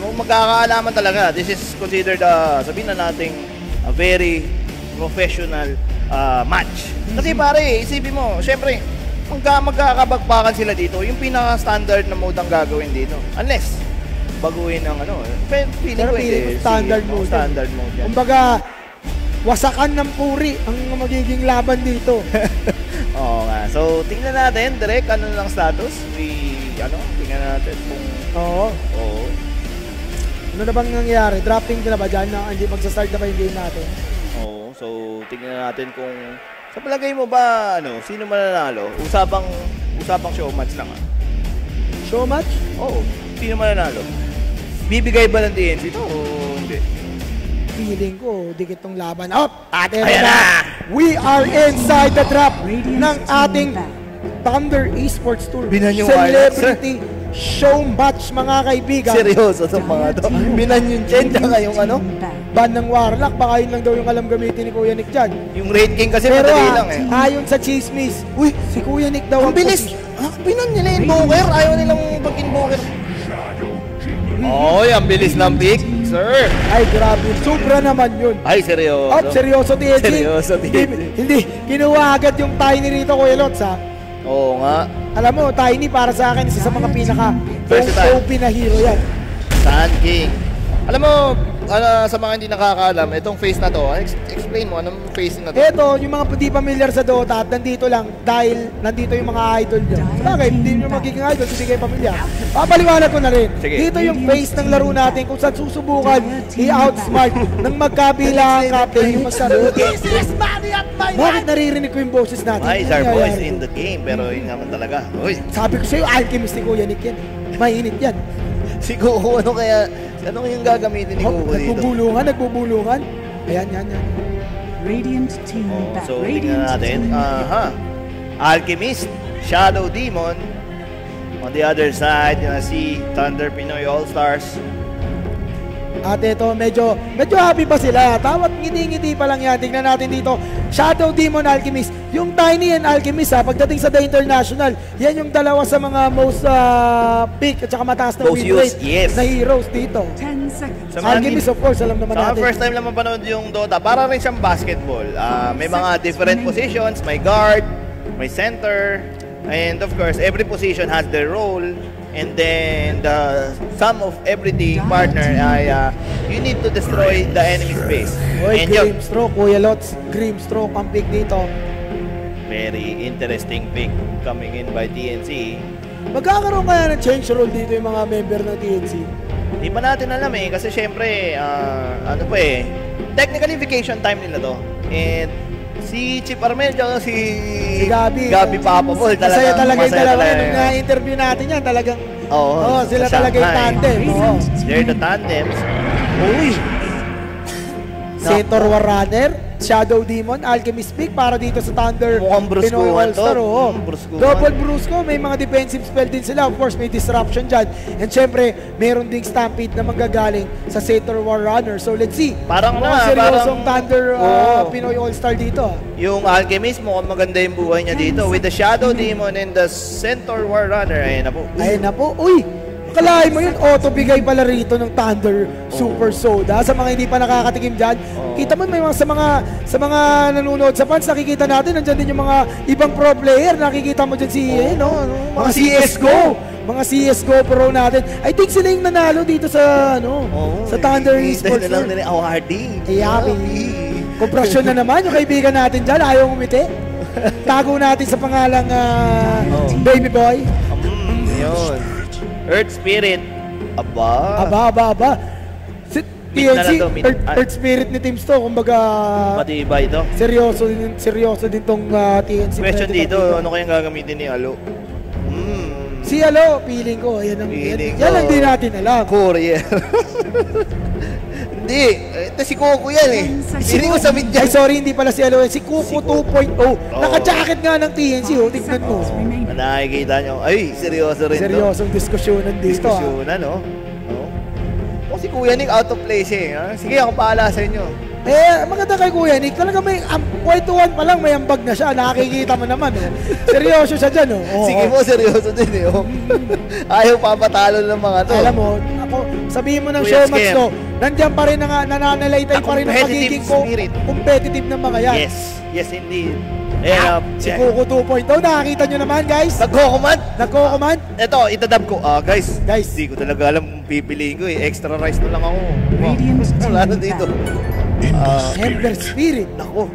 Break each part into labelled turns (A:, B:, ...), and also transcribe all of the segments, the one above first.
A: Kung magkakaalaman talaga, this is considered, uh, sabihin na natin, a very professional uh, match. Kasi pare, isipin mo, syempre, magka magkakabagpakan sila dito, yung pinaka-standard na mode ang gagawin dito. Unless, baguhin ang ano. Pero feeling
B: Pero feeling ko standard mode.
A: Standard mode yan.
B: Kumbaga, wasakan ng puri ang magiging laban dito.
A: Oo nga. So, tingnan natin, direct, ano lang status. We, ano, tingnan natin kung,
B: Oo.
A: oo.
B: Ano na bang nangyayari? Dropping na ba dyan? Na, hindi magsa-start na ba yung game natin?
A: Oo. So, tingnan natin kung, sa palagay mo ba, ano, sino mananalo? Usapang, usapang showmatch lang ah.
B: Show match?
A: Oo. Sino mananalo? Bibigay ba ng DNC ito o hindi?
B: Feeling ko, dikit tong laban. Up! At eto
A: Ayan
B: na!
A: na!
B: We are inside the
C: Radiant
B: ng ating. Thunder Esports Tour.
A: Binan yung
B: Celebrity show match, mga kaibigan.
A: Seryoso sa mga to. Binan yung Chen, tsaka yung ano,
B: Ban ng Warlock, baka yun lang daw yung alam gamitin ni Kuya Nick dyan.
A: yung Raid King kasi
B: Pero
A: madali
B: ah,
A: lang eh.
B: ayon sa chismis, uy, si Kuya Nick daw
A: Ang bilis! Ah, binan nila yung Invoker. Ayaw nilang pag-invoker. Oy, ang bilis ng pick, sir.
B: Ay, grabe. Sobra naman yun.
A: Ay, seryoso.
B: Up, seryoso TNT.
A: Seryoso, TNT.
B: Hindi, hindi, kinuha agad yung Tiny rito, Kuya Lots, ha?
A: Oo nga.
B: Alam mo, Tiny para sa akin, isa sa mga pinaka
A: Versatile.
B: OP na hero yan.
A: Sun King. Alam mo, ano, sa mga hindi nakakaalam, itong face na to, ex- explain mo, anong face na to?
B: Ito, yung mga di familiar sa Dota at nandito lang dahil nandito yung mga idol nyo. Sabagay, hindi nyo magiging idol, hindi kayo familiar. Papaliwanag ko na rin.
A: Sige.
B: Dito yung face ng laro natin kung saan susubukan i-outsmart ng magkabilang captain yung magsaro. This is money at my Bakit naririnig ko yung boses natin?
A: Why is our voice in the game? Pero yun naman talaga. Uy,
B: Sabi ko sa'yo, alchemist ni Kuya Nick yan. Mainit yan.
A: si Kuko, ano kaya, ano yung gagamitin ni
B: Oh,
A: Kuko dito?
B: nagbubulungan, nagbubulungan. Ayan, yan, yan.
C: Radiant team
A: Oh,
C: back.
A: so, tingnan
C: Radiant
A: natin. Aha. Alchemist, Shadow Demon. On the other side, na si Thunder Pinoy All-Stars.
B: At ito, medyo, medyo happy pa sila. Tawat ngiti-ngiti pa lang yan. Tingnan natin dito. Shadow Demon Alchemist. Yung Tiny and Alchemist ha, pagdating sa The International, yan yung dalawa sa mga most uh, pick at saka mataas na
A: Most
B: win rate
A: yes.
B: na heroes dito.
C: 10 seconds.
A: Sa
B: Alchemist of course, alam naman
A: Sa
B: natin.
A: first time lang mapanood yung Dota, para rin siyang basketball. Ah, may mga different positions, may guard, may center, and of course, every position has their role. And then, the sum of everything partner ay ah, you need to destroy the enemy space.
B: Oy,
A: And yun,
B: Grimstroke, Kuya Lots. Grimstroke ang pick dito.
A: very interesting pick coming in by TNC.
B: Magkakaroon kaya ng change role dito yung mga member ng TNC?
A: Di pa natin alam eh, kasi syempre, ah, ano pa eh, technically vacation time nila to. And si Chip Armel at si,
B: Si Gabi.
A: Gabi Papapol, talagang
B: Masaya talaga yung dalawa.
A: talaga.
B: Nung na-interview natin yan, talagang
A: Oo,
B: oh, sila talaga yung
A: Shanghai.
B: tandem. Oo.
A: They're the tandems. Uy!
B: Setor Warrunner, Shadow Demon, Alchemist Pick para dito sa Thunder.
A: Mukhang bruskuhan
B: Pinoy All-Star,
A: to.
B: oo.
A: Mm, bruskuhan.
B: Double Brusco, may mga defensive spell din sila. Of course, may disruption dyan. And syempre, meron ding Stampede na manggagaling sa Setor Warrunner. So let's see.
A: Parang
B: Mukhang
A: na,
B: seryosong
A: parang-
B: Thunder uh. Pinoy All-Star dito. ah.
A: Yung Alchemist, mukhang maganda yung buhay niya dito. With the Shadow Demon and the Centaur War Runner. Ayun na po.
B: Ayun na po. Uy! Kalahin mo yun, auto bigay pala rito ng Thunder Super Soda sa mga hindi pa nakakatikim dyan. Kita mo may mga sa mga sa mga nanonood sa fans nakikita natin nandiyan din yung mga ibang pro player nakikita mo dyan si eh, no? mga
A: mga
B: CS:GO, mga CS:GO pro natin. I think sila yung nanalo dito sa ano, sa Thunder Esports.
A: dahil na lang nila awarding.
B: Iyabi. Komprasyon na naman yung kaibigan natin dyan, ayaw umiti. Tago natin sa pangalang
A: Oo.
B: Baby Boy.
A: Mm, yun. Earth Spirit. Aba.
B: Aba, aba, aba. Si TNC,
A: to,
B: Earth. Earth Spirit ni Teams to, kumbaga
A: Matibay to.
B: seryoso din, seryoso din tong ah, TNC.
A: Question
B: Predator
A: dito, ano kayang gagamitin ni Alo? Hmm.
B: Si Alo, feeling ko, yan ang, yan,
A: Feeling
B: yan
A: ko.
B: ang di natin alam.
A: Courier. Hindi. Ito si Coco yan eh. Hindi ko sa mid
B: Ay,
A: yan.
B: sorry, hindi pala si Alo. Si Kuko
A: Si Kuko.
B: 2.0. Naka-jacket nga ng TNC, oh. Tignan mo.
A: Nakikita nyo. Ay, seryoso rin to.
B: Seryosong diskusyonan dito. ah.
A: Diskusyonan, no? no? O si Kuya Nick out of place eh. Sige, ako paala sa inyo.
B: Eh, maganda kay Kuya Nick. Talaga may, um, kwentuhan pa lang, may ambag na siya. Nakikita mo naman, oh. Seryoso siya dyan, oh. Oo.
A: Sige mo, seryoso din eh. oh. Ayaw papatalo ng mga to.
B: Alam mo, ako, sabihin mo ng
A: Kuya
B: showmatch
A: Skem.
B: to, nandiyan pa rin, na, nananalaytay
A: The
B: pa rin ang
A: competitive
B: pagiging ko,
A: spirit.
B: competitive ng mga yan.
A: Yes, yes indeed.
B: Ah,
A: uh,
B: si Kuko 2.0, nakakita nyo naman, guys.
A: Nagko-command.
B: Nagko-command.
A: Ito, itadab ko. Ah, guys.
B: Guys.
A: Hindi ko talaga alam kung pipiliin ko eh. Extra rice na lang ako.
C: Radiant team
A: Wala na dito. Ah,
B: Ember Spirit.
A: Nako.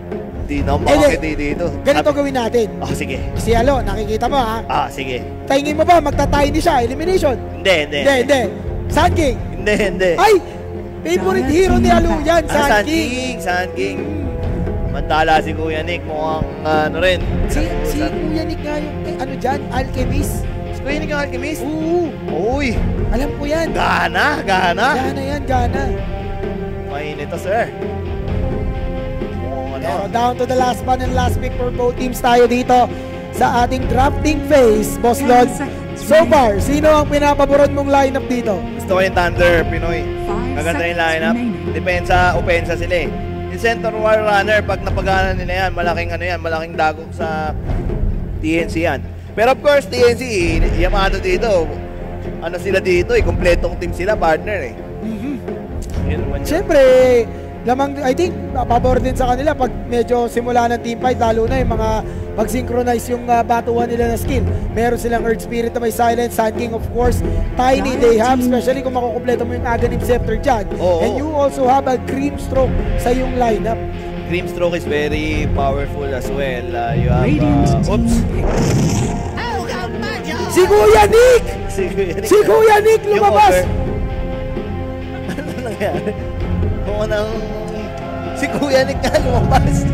A: Hindi na ako
B: Eh, di.
A: makakiti dito.
B: Ganito gawin natin.
A: Ah, sige.
B: Si Alo, nakikita mo ha.
A: Ah, sige.
B: Tingin mo ba, magta-tiny siya, elimination?
A: Hindi, hindi.
B: Hindi, hindi. Sun King.
A: Hindi, hindi.
B: Ay! Favorite hero ni Alo yan,
A: Ah,
B: Sun
A: Sun
B: King.
A: King, Sun King. Mantala si Kuya Nick, mukhang ano rin.
B: Si, si Kuya Nick nga yung, eh, ano dyan, Alchemist.
A: Si Kuya Nick ang alchemist?
B: Oo,
A: Uy,
B: alam ko yan.
A: gana, gana.
B: Gana yan, gana.
A: Mainit to, sir. Mukhang ano.
B: Pero down to the last one and last pick for both teams tayo dito sa ating drafting phase, Boss
C: seconds
B: So far, sino ang pinapaboran mong lineup dito?
A: Gusto ko yung Thunder, Pinoy. Maganda yung lineup. Depensa, opensa sila eh. Yung center war runner, pag napagana nila yan, malaking ano yan, malaking dagok sa TNC yan. Pero of course, TNC, Yamato dito. Ano sila dito eh, kompletong team sila, partner eh. Yun naman yun.
B: Siyempre, lamang, I think, pabor din sa kanila pag medyo simula ng team fight, lalo na yung mga pag-synchronize yung uh, batuan nila na skill. Meron silang Earth Spirit na may Silence, Sun King of course, Tiny they have, especially kung makukompleto mo yung Aghanim Scepter dyan.
A: Oo.
B: And you also have a Cream Stroke sa yung lineup.
A: Cream Stroke is very powerful as well. Uh, you have,
C: Radiant
A: uh, oops.
C: pick.
B: Si Kuya Nick!
A: Si Kuya Nick.
B: Si Kuya Nick
A: Yung
B: lumabas!
A: over. Ano nangyari? Kung anong... Si Kuya Nick nga lumabas.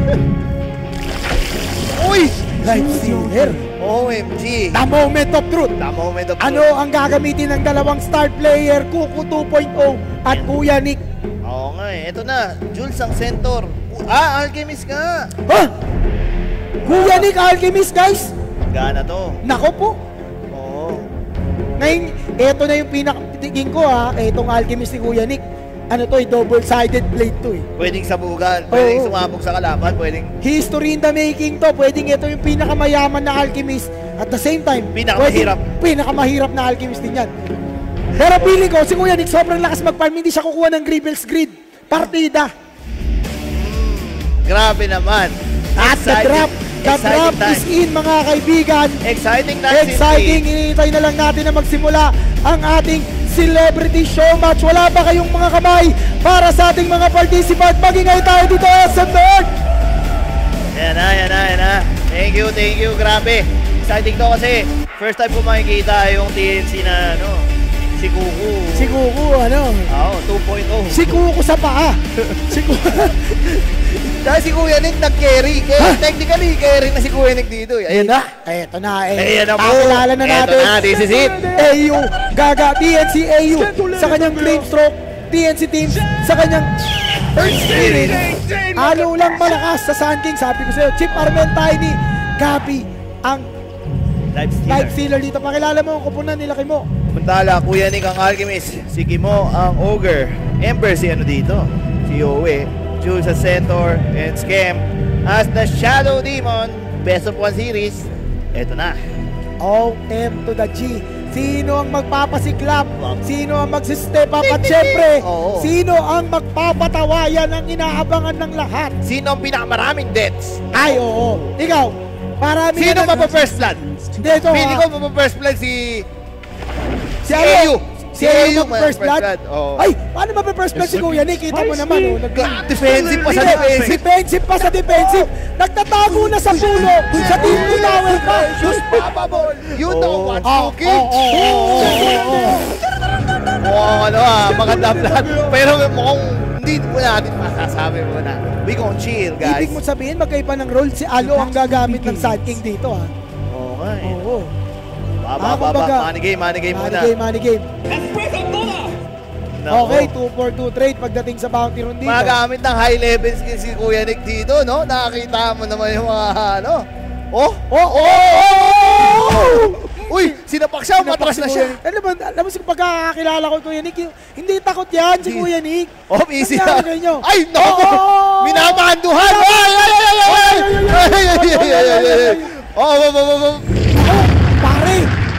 A: Uy!
B: Life Stealer.
A: OMG!
B: The moment of truth.
A: The moment of
B: Ano ang gagamitin ng dalawang star player, Kuku 2.0 at Kuya Nick?
A: Oo nga eh. Ito na. Jules ang center. Ah, Alchemist nga!
B: Ha? Kuya Nick Alchemist, guys!
A: Gana to.
B: Nako po!
A: Oo.
B: Ngayon, eto na yung pinakatingin ko ha, etong Alchemist ni Kuya Nick. Ano to, eh, double-sided blade to eh.
A: Pwedeng sabugan. Pwedeng
B: Oo.
A: sumabog sa kalaban. Pwedeng...
B: History in the making to. Pwedeng ito yung pinakamayaman na alchemist. At the same time,
A: Pinakamahirap.
B: pwedeng pinakamahirap na alchemist din yan. Pero feeling ko, si Kuya Nick sobrang lakas mag-farm. Hindi siya kukuha ng Grievous Grid. Partida.
A: Grabe naman.
B: At the
A: Exciting-
B: drop, the
A: exciting
B: drop
A: time.
B: is in mga kaibigan.
A: Exciting time.
B: Exciting. Hinihintay na lang natin na magsimula ang ating celebrity show match. Wala ba kayong mga kamay para sa ating mga participant? Magingay tayo dito sa third.
A: Yan na, yan na, yan na. Thank you, thank you. Grabe. Exciting to kasi first time ko makikita yung TNC na ano, si Kuku.
B: Si Kuku, ano?
A: Oo, 2.0.
B: Si Kuku sa paa. si Kuku.
A: Dahil si Kuya Nick nag-carry. Kaya technically, carry na si Kuya Nick dito. eh. Ayan na.
B: Eto na, eh.
A: Ayan na po.
B: Pakilala na
A: Eto
B: natin.
A: na, this is it.
B: AU, Gaga, TNC AU, sa kanyang Green Stroke, TNC Teams, sa kanyang Earth Spirit. Halo lang malakas sa Sun King. Sabi ko sa'yo, Chip Armel Tiny, Gabi, ang
A: Live stealer.
B: live stealer dito. Pakilala mo ang kupunan nila kay mo.
A: Mantala, Kuya Nick ang Alchemist. Si Kimo ang Ogre. Ember si ano dito? Si Yowie. Jules sa Centaur. And Scam as the Shadow Demon. Best of one series. Eto na.
B: O M to the G. Sino ang magpapasiklap? Sino ang magsistep up? At syempre,
A: Oo.
B: sino ang magpapatawayan ang inaabangan ng lahat?
A: Sino ang pinakamaraming deaths?
B: Ay, oo. Ikaw, marami
A: Sino
B: na-
A: pa first blood?
B: Hindi, ito,
A: Pili
B: ah.
A: ko first blood si...
B: Si AU. Si AU mag first blood.
A: blood, oo.
B: Ay, paano ba first blood si Kuya Nick? Kita mo naman, oh.
A: Defensive pa sa defensive.
B: Defensive pa sa defensive. Nagtatago na sa puno. Sa team ko towel pa.
A: Just Bababol. You know
B: Oo.
A: what
B: oo, oo, oo, oo, oo.
A: Mukhang ano ah, maganda plan. Pero mukhang hindi po natin masasabi mo na. We gon' chill, guys.
B: Ibig mo sabihin, magkaiba ng role si Alo ang gagamit ng Sad King dito, ha?
A: Eh.
B: Oo. Ah,
A: Baba, baba, money game, money game
B: Money
A: muna.
B: game, money game.
A: Nako.
B: Okay, 2 for 2 trade pagdating sa bounty run dito.
A: Magamit ng high level skill si Kuya Nick dito, no? Nakakita mo naman yung mga, ano? Oh!
B: Oh, oh, oh, oh!
A: Uy, sinapak siya, matras na
B: si
A: siya.
B: Kuya Nick. Alam mo, alam mo sa pagkakakilala ko Kuya Nick, hindi takot yan si Kuya Nick.
A: Oh, easy
B: inyo?
A: Ay, no! Minamanduhan! Ay, ay, ay! Ay, ay, ay, ay, ay, ay, ay. Oh, oh, oh, oh, oh.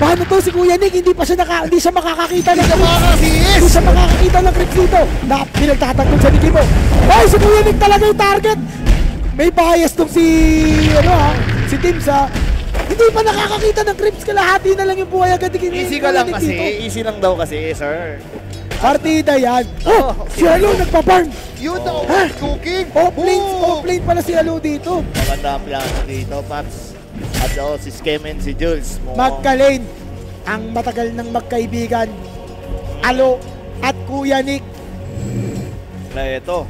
B: Paano to si Kuya Nick? Hindi pa siya naka, hindi siya makakakita ng
A: Hindi siya.
B: Hindi siya makakakita ng creeps dito. Na, pinagtatanggol sa Nicky mo. Ay, si Kuya Nick talaga yung target. May bias tong si, ano ha, si Tims ha. Hindi pa nakakakita ng creeps kalahati na lang yung buhay agad. ni
A: Easy ka lang kasi.
B: dito.
A: Easy lang daw kasi, sir.
B: Partida yan. Oh,
A: Oh,
B: si Alo nagpa-farm.
A: Yun daw,
B: Ha?
A: cooking.
B: Off lane,
A: Boom!
B: off lane pala si Alo dito.
A: Maganda ang plano dito, Paps. At oh, si Skem and si Jules. Mukhang-
B: Magka-lane. Ang matagal ng magkaibigan. Alo at Kuya Nick.
A: Na ito.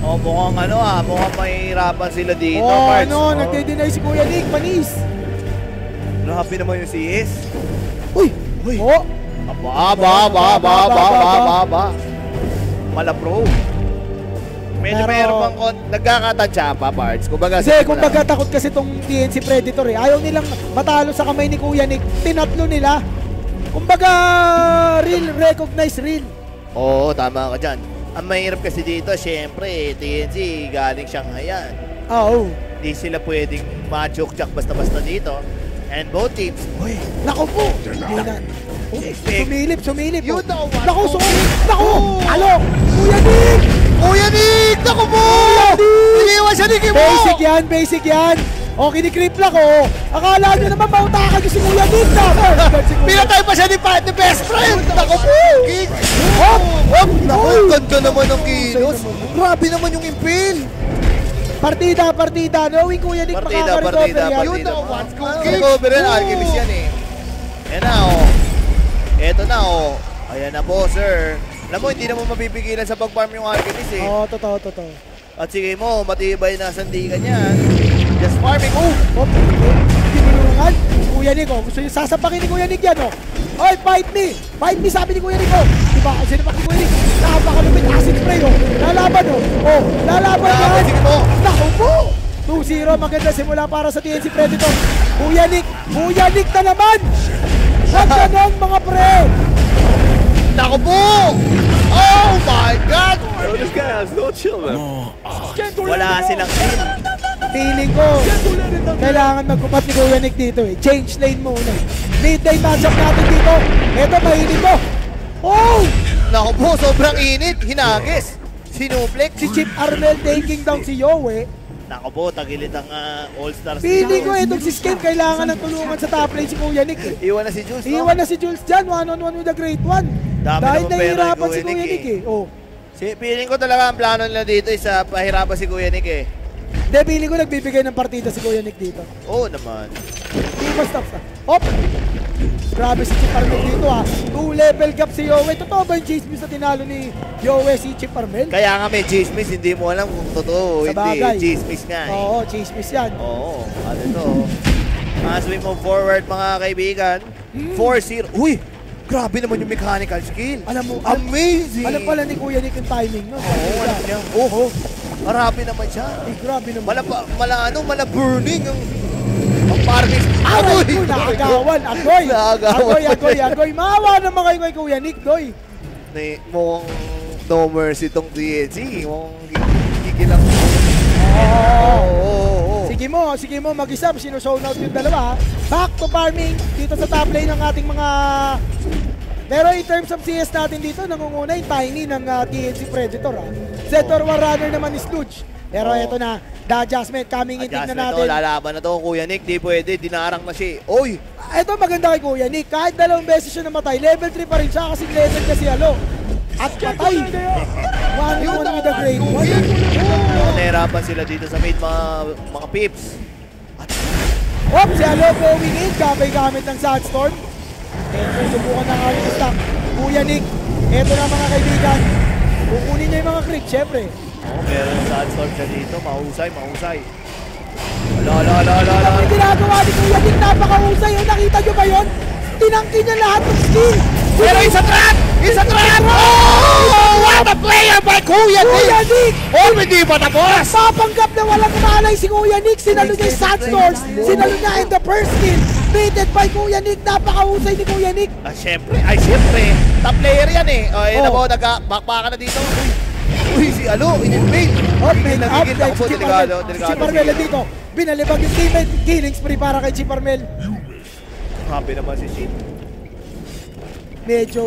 A: Oh, mukhang ano ah, mukhang mahirapan sila dito,
B: oh,
A: Parts.
B: ano,
A: Oh.
B: nagde-deny si Kuya Nick. Panis.
A: Grabe naman yung CS.
B: Uy,
A: Uy.
B: Oh,
A: Aba, aba, aba, aba, aba, aba, aba. Mala pro. Medyo
B: Pero-
A: mayroon pang kon nagkakatansya pa, Parts. Kumbaga,
B: Kasi
A: sa
B: kung baga takot kasi tong TNC Predator eh. Ayaw nilang matalo sa kamay ni Kuya Nick. Tinatlo nila. Kumbaga, real, recognize real.
A: Oo, tama ka dyan. Ang mahirap kasi dito, syempre, TNC, galing Shanghai yan.
B: Oo.
A: Hindi sila pwedeng ma-joke-jock basta-basta dito. And both teams, uy,
B: Nako po. Hindi na. Oh, sumilip, sumilip.
A: You
B: oh.
A: know what?
B: Nako,
A: Oh.
B: sumilip. Nako.
A: Oh.
B: Alo. Kuya Nick.
A: Kuya Nick! Naku mo! Iniwan siya ni Kimo!
B: Basic yan, basic yan. O, kinikrip lang ko. Akala nyo naman mautakan nyo si Kuya Nick na.
A: Pinatay pa siya ni Pat, ni best friend! Naku po! Kick!
B: Hop!
A: Hop! Naku, ganda naman ng kilos. Grabe naman yung impale.
B: Partida, partida. Knowing Kuya Nick
A: Partida,
B: makaka-recover
A: partida,
B: yan.
A: partida.
D: You know what's
A: Ah,
D: cooking?
A: Recover yan. Alchemist yan eh. Yan na oh. Eto na oh. Ayan na po, sir. Alam mo, hindi naman mapipigilan sa pag-farm yung Alchemist eh.
B: Oo, totoo, totoo.
A: At sige mo, matibay na sandigan yan. Just farming. Oh!
B: Hop, tinulungan. Kuya Nick, oh. Gusto niyo sasapakin ni Kuya Nick yan, oh. Oy, fight me! Fight me, sabi ni Kuya Nick, oh. Diba, sinapak ni Kuya Nick. Napakalupit acid spray, oh. Lalaban, oh. Oh, lalaban
A: Lalaban,
B: yan.
A: sige mo.
B: Naku po! 2-0, maganda simula para sa TNC Predator. Kuya Nick, Kuya Nick na naman! Huwag ganon, mga pre!
A: Naku po! Oh my God!
D: Yo, this guy has no chill, man.
A: Wala silang team.
B: Feeling ko, kailangan magkupat ni Kuya Nick dito eh. Change lane muna. Midday matchup natin dito. Ito, mainit to. Oh!
A: Naku po, sobrang init. Hinagis. Sinuplex.
B: Si Chip Armel taking down si Yowie.
A: Naku po, tagilid ang ah, All-Stars.
B: Feeling ko itong si Skem kailangan ng tulungan sa top lane si Kuya Nick. eh.
A: Iwan na si Jules, no?
B: Iwan na si Jules dyan, one-on-one with the great one.
A: Dami
B: Dahil
A: ni
B: nahihirapan si Kuya
A: Nick eh.
B: eh. Oh.
A: Si, feeling ko talaga ang plano nila dito is uh, pahirapan si Kuya Nick eh.
B: De, feeling ko nagbibigay ng partida si Kuya Nick dito.
A: Oo naman.
B: Hindi mo stop stop. Hop! Grabe si Chip Armel dito ha. Two level gap si Yowie. Totoo ba yung chismis na tinalo ni Yowie si Chip Armel?
A: Kaya nga may chismis, hindi mo alam kung totoo
B: Sa
A: hindi.
B: bagay.
A: Chismis nga eh.
B: Oo, chismis yan.
A: Oo, ano to? As we move forward mga kaibigan,
B: Hmm.
A: 4-0. Uy! Grabe naman yung mechanical skill.
B: Alam mo,
A: Amazing!
B: alam pala ni Kuya Nick yung timing no?
A: Oo, alam niya. Oh, oh. Marami naman siya.
B: Eh, grabe naman.
A: Mala, mala ano, mala burning ang ang parking.
B: Agoy! Agoy! Nakagawan! Agoy! Agoy, agoy, agoy! Naman kayo kay Kuya Nick, doy!
A: Ni, mukhang no mercy tong TNC. Mukhang gigil lang.
B: Oo!
A: Oo, oo, oo.
B: Sige mo, sige mo, mag-isa, sinushown out yung dalawa. Back to farming dito sa top lane ng ating mga... Pero in terms of CS natin dito, nangunguna yung Tiny ng ah, TNC Predator. Ha. Zetor Warrunner naman is Luge. Pero
A: Oo.
B: eto na, the adjustment coming in,
A: Adjustment
B: natin.
A: to, lalaban na to, Kuya Nick. Di pwede, dinarang na siya. eh. Oy!
B: Ito maganda kay Kuya Nick, kahit dalawang beses siya namatay, level 3 pa rin siya kasi level kasi alo. At patay. One on one with the one.
A: Oh. Nahirapan sila dito sa mid, mga, mga pips.
B: Hop, si Alo going in, kabay gamit ng Sandstorm. Ito, subukan ng Alo stock. Kuya Nick, ito na mga kaibigan. Kukunin niya yung mga crit, syempre.
A: Oh, meron sa Sandstorm siya dito. Mahusay, mahusay. Ala, ala, ala, ala, ala.
B: Ang ginagawa ni Kuya Nick, napakahusay. Nakita niyo ba yun? Tinangki niya lahat ng skill.
A: Pero isa trap! Isa trap! Oh! What a player by Kuya
B: Kuya
A: Nick!
B: Nick!
A: Oh, hindi pa tapos!
B: Papanggap na walang malay si Kuya Nick. Sinalo niya yung Sandstorm. Sinalo niya in the first kill. Beaten by Kuya Nick. Napakahusay ni Kuya Nick.
A: Ah, syempre. Ay, syempre. Top player yan eh. O, ayun na
B: Oh.
A: po, nagka-backpackan na dito. Uy, uy si Alo, in-invade.
B: Oh, main up
A: Nagigil ako po, delikado, si-
B: dito. Binalibag yung teammate. Killing spree para kay Chip Armel.
A: Happy naman si Chip.
B: Medyo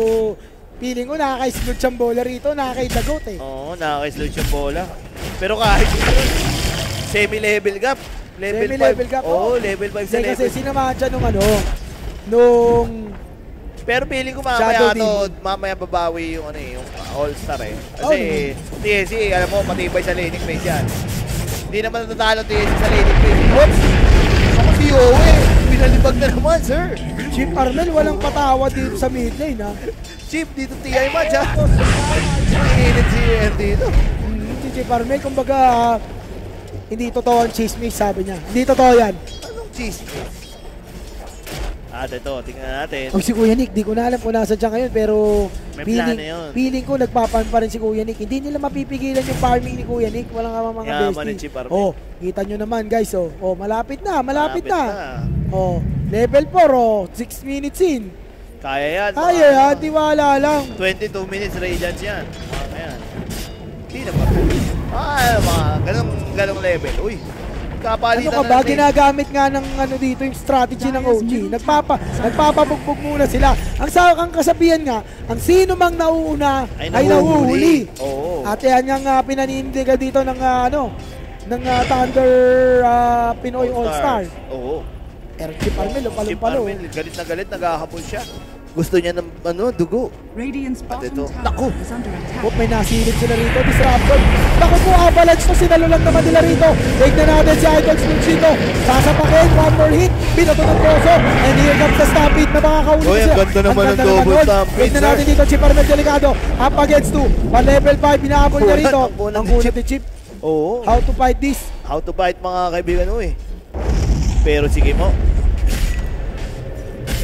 B: feeling ko nakaka-slot siyang bola rito. Nakaka-dagot eh.
A: Oo, nakaka-slot yung bola. Pero kahit semi-level gap. Level
B: Semi-level
A: 5.
B: gap,
A: Oo,
B: oh.
A: level 5 sa
B: Kasi, kasi
A: level.
B: sinamahan siya nung ano, nung
A: Pero feeling ko mamaya to, mamaya babawi yung ano eh, yung All-Star eh. Kasi
B: Oh,
A: TSC, alam mo, matibay sa laning phase yan. Hindi naman natatalo TSC sa laning phase. Oops! Ako si Yowie, pinalibag na naman, sir.
B: Chip Armel walang patawad dito sa mid lane ha.
A: Chip, dito TI match ha. Init si M dito.
B: Mm, si Chip Armel, kumbaga, hindi totoo ang chismis, sabi niya. Hindi totoo yan.
A: Anong cheese? Ah, ito, tingnan natin.
B: O si Kuya Nick, di ko na alam kung nasa dyan ngayon, pero
A: May
B: feeling,
A: yun.
B: feeling ko nagpapan pa rin si Kuya Nick. Hindi nila mapipigilan yung farming ni Kuya Nick. Walang ama mga
A: Yaman
B: bestie. Oh, kita nyo naman guys, oh. Oh, malapit na, malapit,
A: Malapit
B: na. Oh, level 4, oh. 6 minutes in.
A: Kaya yan.
B: Ay, ay,
A: ano,
B: tiwala lang.
A: 22 minutes radiance yan. Mga yan. Hindi naman. Ah, mga ganong, ganong level. Uy,
B: Ano
A: kapalitan
B: ka ba?
A: na rin.
B: Ginagamit nga ng ano dito yung strategy ng OG. Nagpapa, nagpapabugbog muna sila. Ang sa ang kasabihan nga, ang sino mang nauuna
A: Ay,
B: ay,
A: nahuhuli. Oo.
B: At yan yung uh, pinanindigan dito ng ah, ano, ng ah, Thunder ah, Pinoy All-Star.
A: Oo.
B: Pero Chip Armel,
A: Chip
B: palong-palo.
A: Armel, galit na galit, naghahabol siya. Gusto niya ng ano, dugo.
C: Radiant's bottom
A: ito. Naku.
B: Oh, may nasilip sila rito, disruption. Naku po, avalanche to, sinalo lang naman nila rito. Tignan natin si Idol Smooth dito. Sasapakin, one more hit, binato ng troso. And here comes the stampede na makakauli
A: Uy, ang ganda naman ng double stampede,
B: Tignan
A: sir.
B: natin dito, Chip Armel delikado. Up against two. Pa level 5, binahabol niya rito.
A: ang kunat
B: Ang
A: ni
B: kunat
A: Chip.
B: ni Chip.
A: Oo.
B: How to fight this?
A: How to fight mga kaibigan mo eh. Pero sige mo.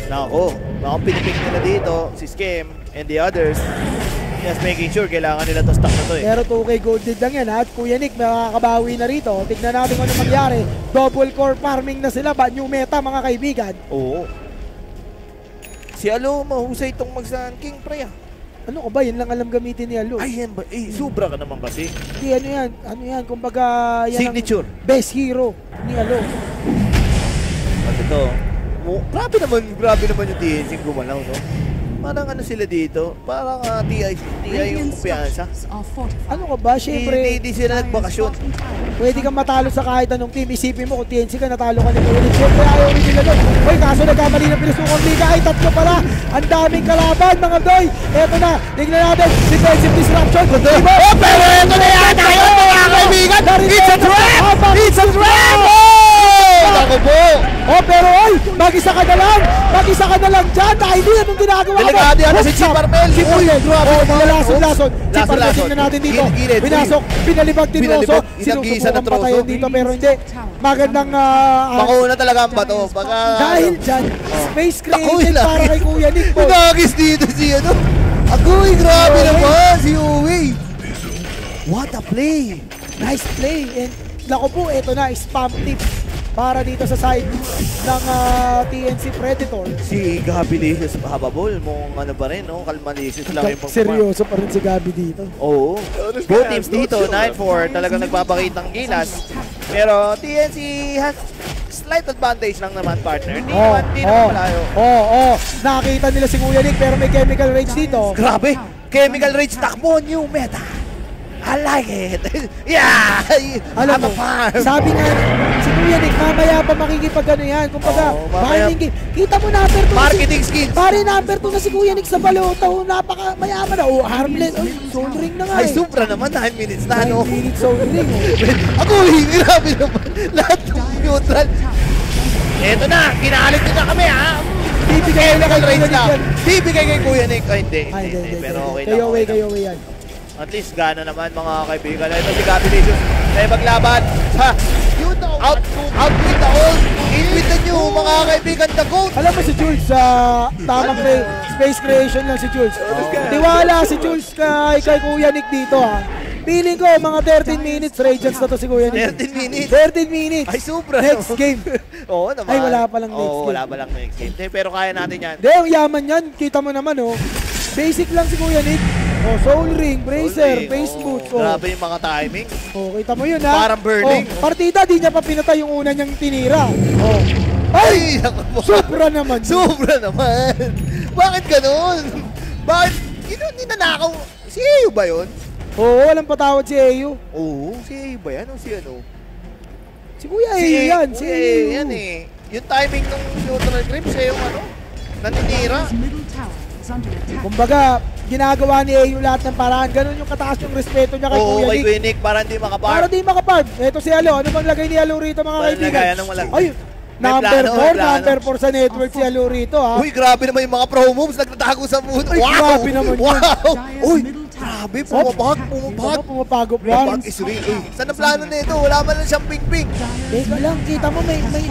A: Nako, mga pinipik nila dito, si Skem and the others. Just making sure kailangan nila to stock na to eh.
B: Pero 2K gold lang yan ha. At Kuya Nick, makakabawi na rito. Tignan natin kung ano mangyari. Double core farming na sila. Ba, new meta mga kaibigan.
A: Oo. Si Alo, mahusay itong mag-Sun King, pre ah.
B: Ano ko ba? Yan lang alam gamitin ni Alo.
A: Ay, yan ba? Eh, sobra ka naman kasi.
B: Hindi, ano yan? Ano yan? Kumbaga, yan
A: Signature.
B: best hero ni Alo.
A: At ito, mo, grabe naman, grabe naman yung TNC gumalaw, no? Parang ano sila dito? Parang uh, TI, TI yung kumpiyansa.
B: Ano ka ba?
A: Hindi,
B: Siyempre,
A: hindi sila
C: Dire's
A: nagbakasyon.
B: pwede kang matalo sa kahit anong team. Isipin mo kung TNC ka, natalo ka ni Kuya Nick. Siyempre, ayaw rin nila doon. Uy, kaso nagkamali ng pinasukang liga. Ay, tatlo pala. Ang daming kalaban, mga doy. Eto na. Tignan natin. Defensive disruption.
A: Oh, pero ito na yata yun, mga kaibigan! It's a trap! It's a trap! Oh! Ako po!
B: Oh, pero oy, mag-isa ka na lang. Mag-isa ka na lang dyan. Dahil hindi anong ginagawa mo.
A: Delikado yan si Chip
B: shot.
A: Armel.
B: Chip
A: Uy,
B: Armel.
A: grabe
B: Oh, mga lason-lason.
A: Oops.
B: Chip Armel,
A: Lason-lason.
B: tingnan natin dito. Pinasok, pinalibag din Rosso.
A: ng
B: patayin
A: troso.
B: dito pero hindi. Magandang ah, ah,
A: Makuuna talaga ang bato. Baka...
B: dahil dyan, space
A: Naku,
B: created para kay Kuya Nick.
A: Nagis dito si ano. Agoy, grabe
B: Uy.
A: naman si Uwe. What a play.
B: Nice play. And lako po, ito na, spam tip para dito sa side ng ah, TNC Predator.
A: Si Gabi Licious hababol. Mukhang ano pa rin, no? Kalmalicious lang yung
B: Seryoso pa rin si Gabi dito.
A: Oo. Both teams dito, 9-4, talagang nagpapakita ng gilas. Pero TNC has slight advantage lang naman, partner. Hindi
B: Oh,
A: naman, hindi naman
B: oh,
A: malayo.
B: oh, oh. Nakita nila si Kuya Nick pero may chemical rage dito.
A: Grabe! Chemical Rage takbo, new meta! I like it! yeah!
B: Alam
A: I'm
B: mo,
A: a fan!
B: sabi nga, si Kuya Nick, mamaya pa makikipag ano yan.
A: Oo, mamaya-
B: farming game. Kita mo number 2
A: Marketing skills!
B: Pare number 2 na si Kuya Nick sa balota. Oh, napaka mayaman na. Oh, harmless. Oh, soul ring na nga
A: Ay,
B: eh.
A: supra naman, 9 minutes na,
B: 9
A: no?
B: minutes soul ring. Oh.
A: Ako, grabe naman. Lahat ng neutral. Eto na, kinalit na kami, ha?
B: Bibigay na kay Kuya Nick.
A: Bibigay kay Kuya Nick. Ay, hindi,
B: Ay,
A: hindi, hindi. Pero okay lang.
B: Kayo
A: okay
B: way,
A: lang.
B: kayo way yan.
A: At least gana naman mga kaibigan. Ito si Gabi Licious. Tayo maglaban. Ha? Out, out with the old, in with the new, mga kaibigan, the GOAT.
B: Alam mo si Jules, sa tamang cre- space creation lang si Jules. Tiwala si Jules kay, kay Kuya Nick dito ha. Feeling ko, mga 13 minutes, Radiance na to si Kuya Nick.
A: 13 minutes.
B: 13 minutes.
A: Ay, sobra.
B: Next game.
A: Oo naman.
B: Ay, wala pa lang next
A: Oo,
B: game.
A: wala pa lang next game. Pero kaya natin yan.
B: Hindi, ang yaman yan. Kita mo naman, oh. Basic lang si Kuya Nick. Oh, soul ring, bracer,
A: Solid.
B: face
A: Oo,
B: boots. Oh.
A: Grabe yung mga timing.
B: oh, kita mo yun, ha?
A: Parang burning.
B: Oh, partida, di niya pa pinatay yung una niyang tinira. Oh. Ay!
A: Ay.
B: Sobra naman.
A: Sobra naman. Bakit ganun? Bakit? Yun, ninanakaw. Si Eyo ba yun?
B: Oo, walang patawad si Ayu.
A: Oo, si Eyo ba yan? O si ano?
B: Si Kuya
A: Si
B: Ayu yan. Si Ayu.
A: Yan eh. Yung timing ng neutral grip, siya yung ano? Naninira.
B: Kumbaga, ginagawa ni Ayu lahat ng paraan. Ganun yung kataas yung respeto niya kay
A: Oo,
B: Kuya
A: kay
B: Nick.
A: Kuya Nick, para hindi makapar.
B: Para di makapark. Ito si Alo. Ano bang lagay ni Alo rito mga
A: Walang
B: kaibigan?
A: lagay, anong walang-
B: Ay, number
A: plano,
B: 4,
A: may plano.
B: number 4 sa network si Alo rito ha.
A: Uy, grabe naman yung mga pro moves. Nagtatago sa.
B: Ay,
A: wow!
B: grabe naman yun.
A: Wow!
C: Dire's
A: Uy, grabe. Pumapag, pumapag.
B: Pumapagop
A: Pumapag
B: yan.
A: is real. Eh, saan ang plano nito? Wala man lang siyang ping-ping.
B: Teka lang, kita mo may... may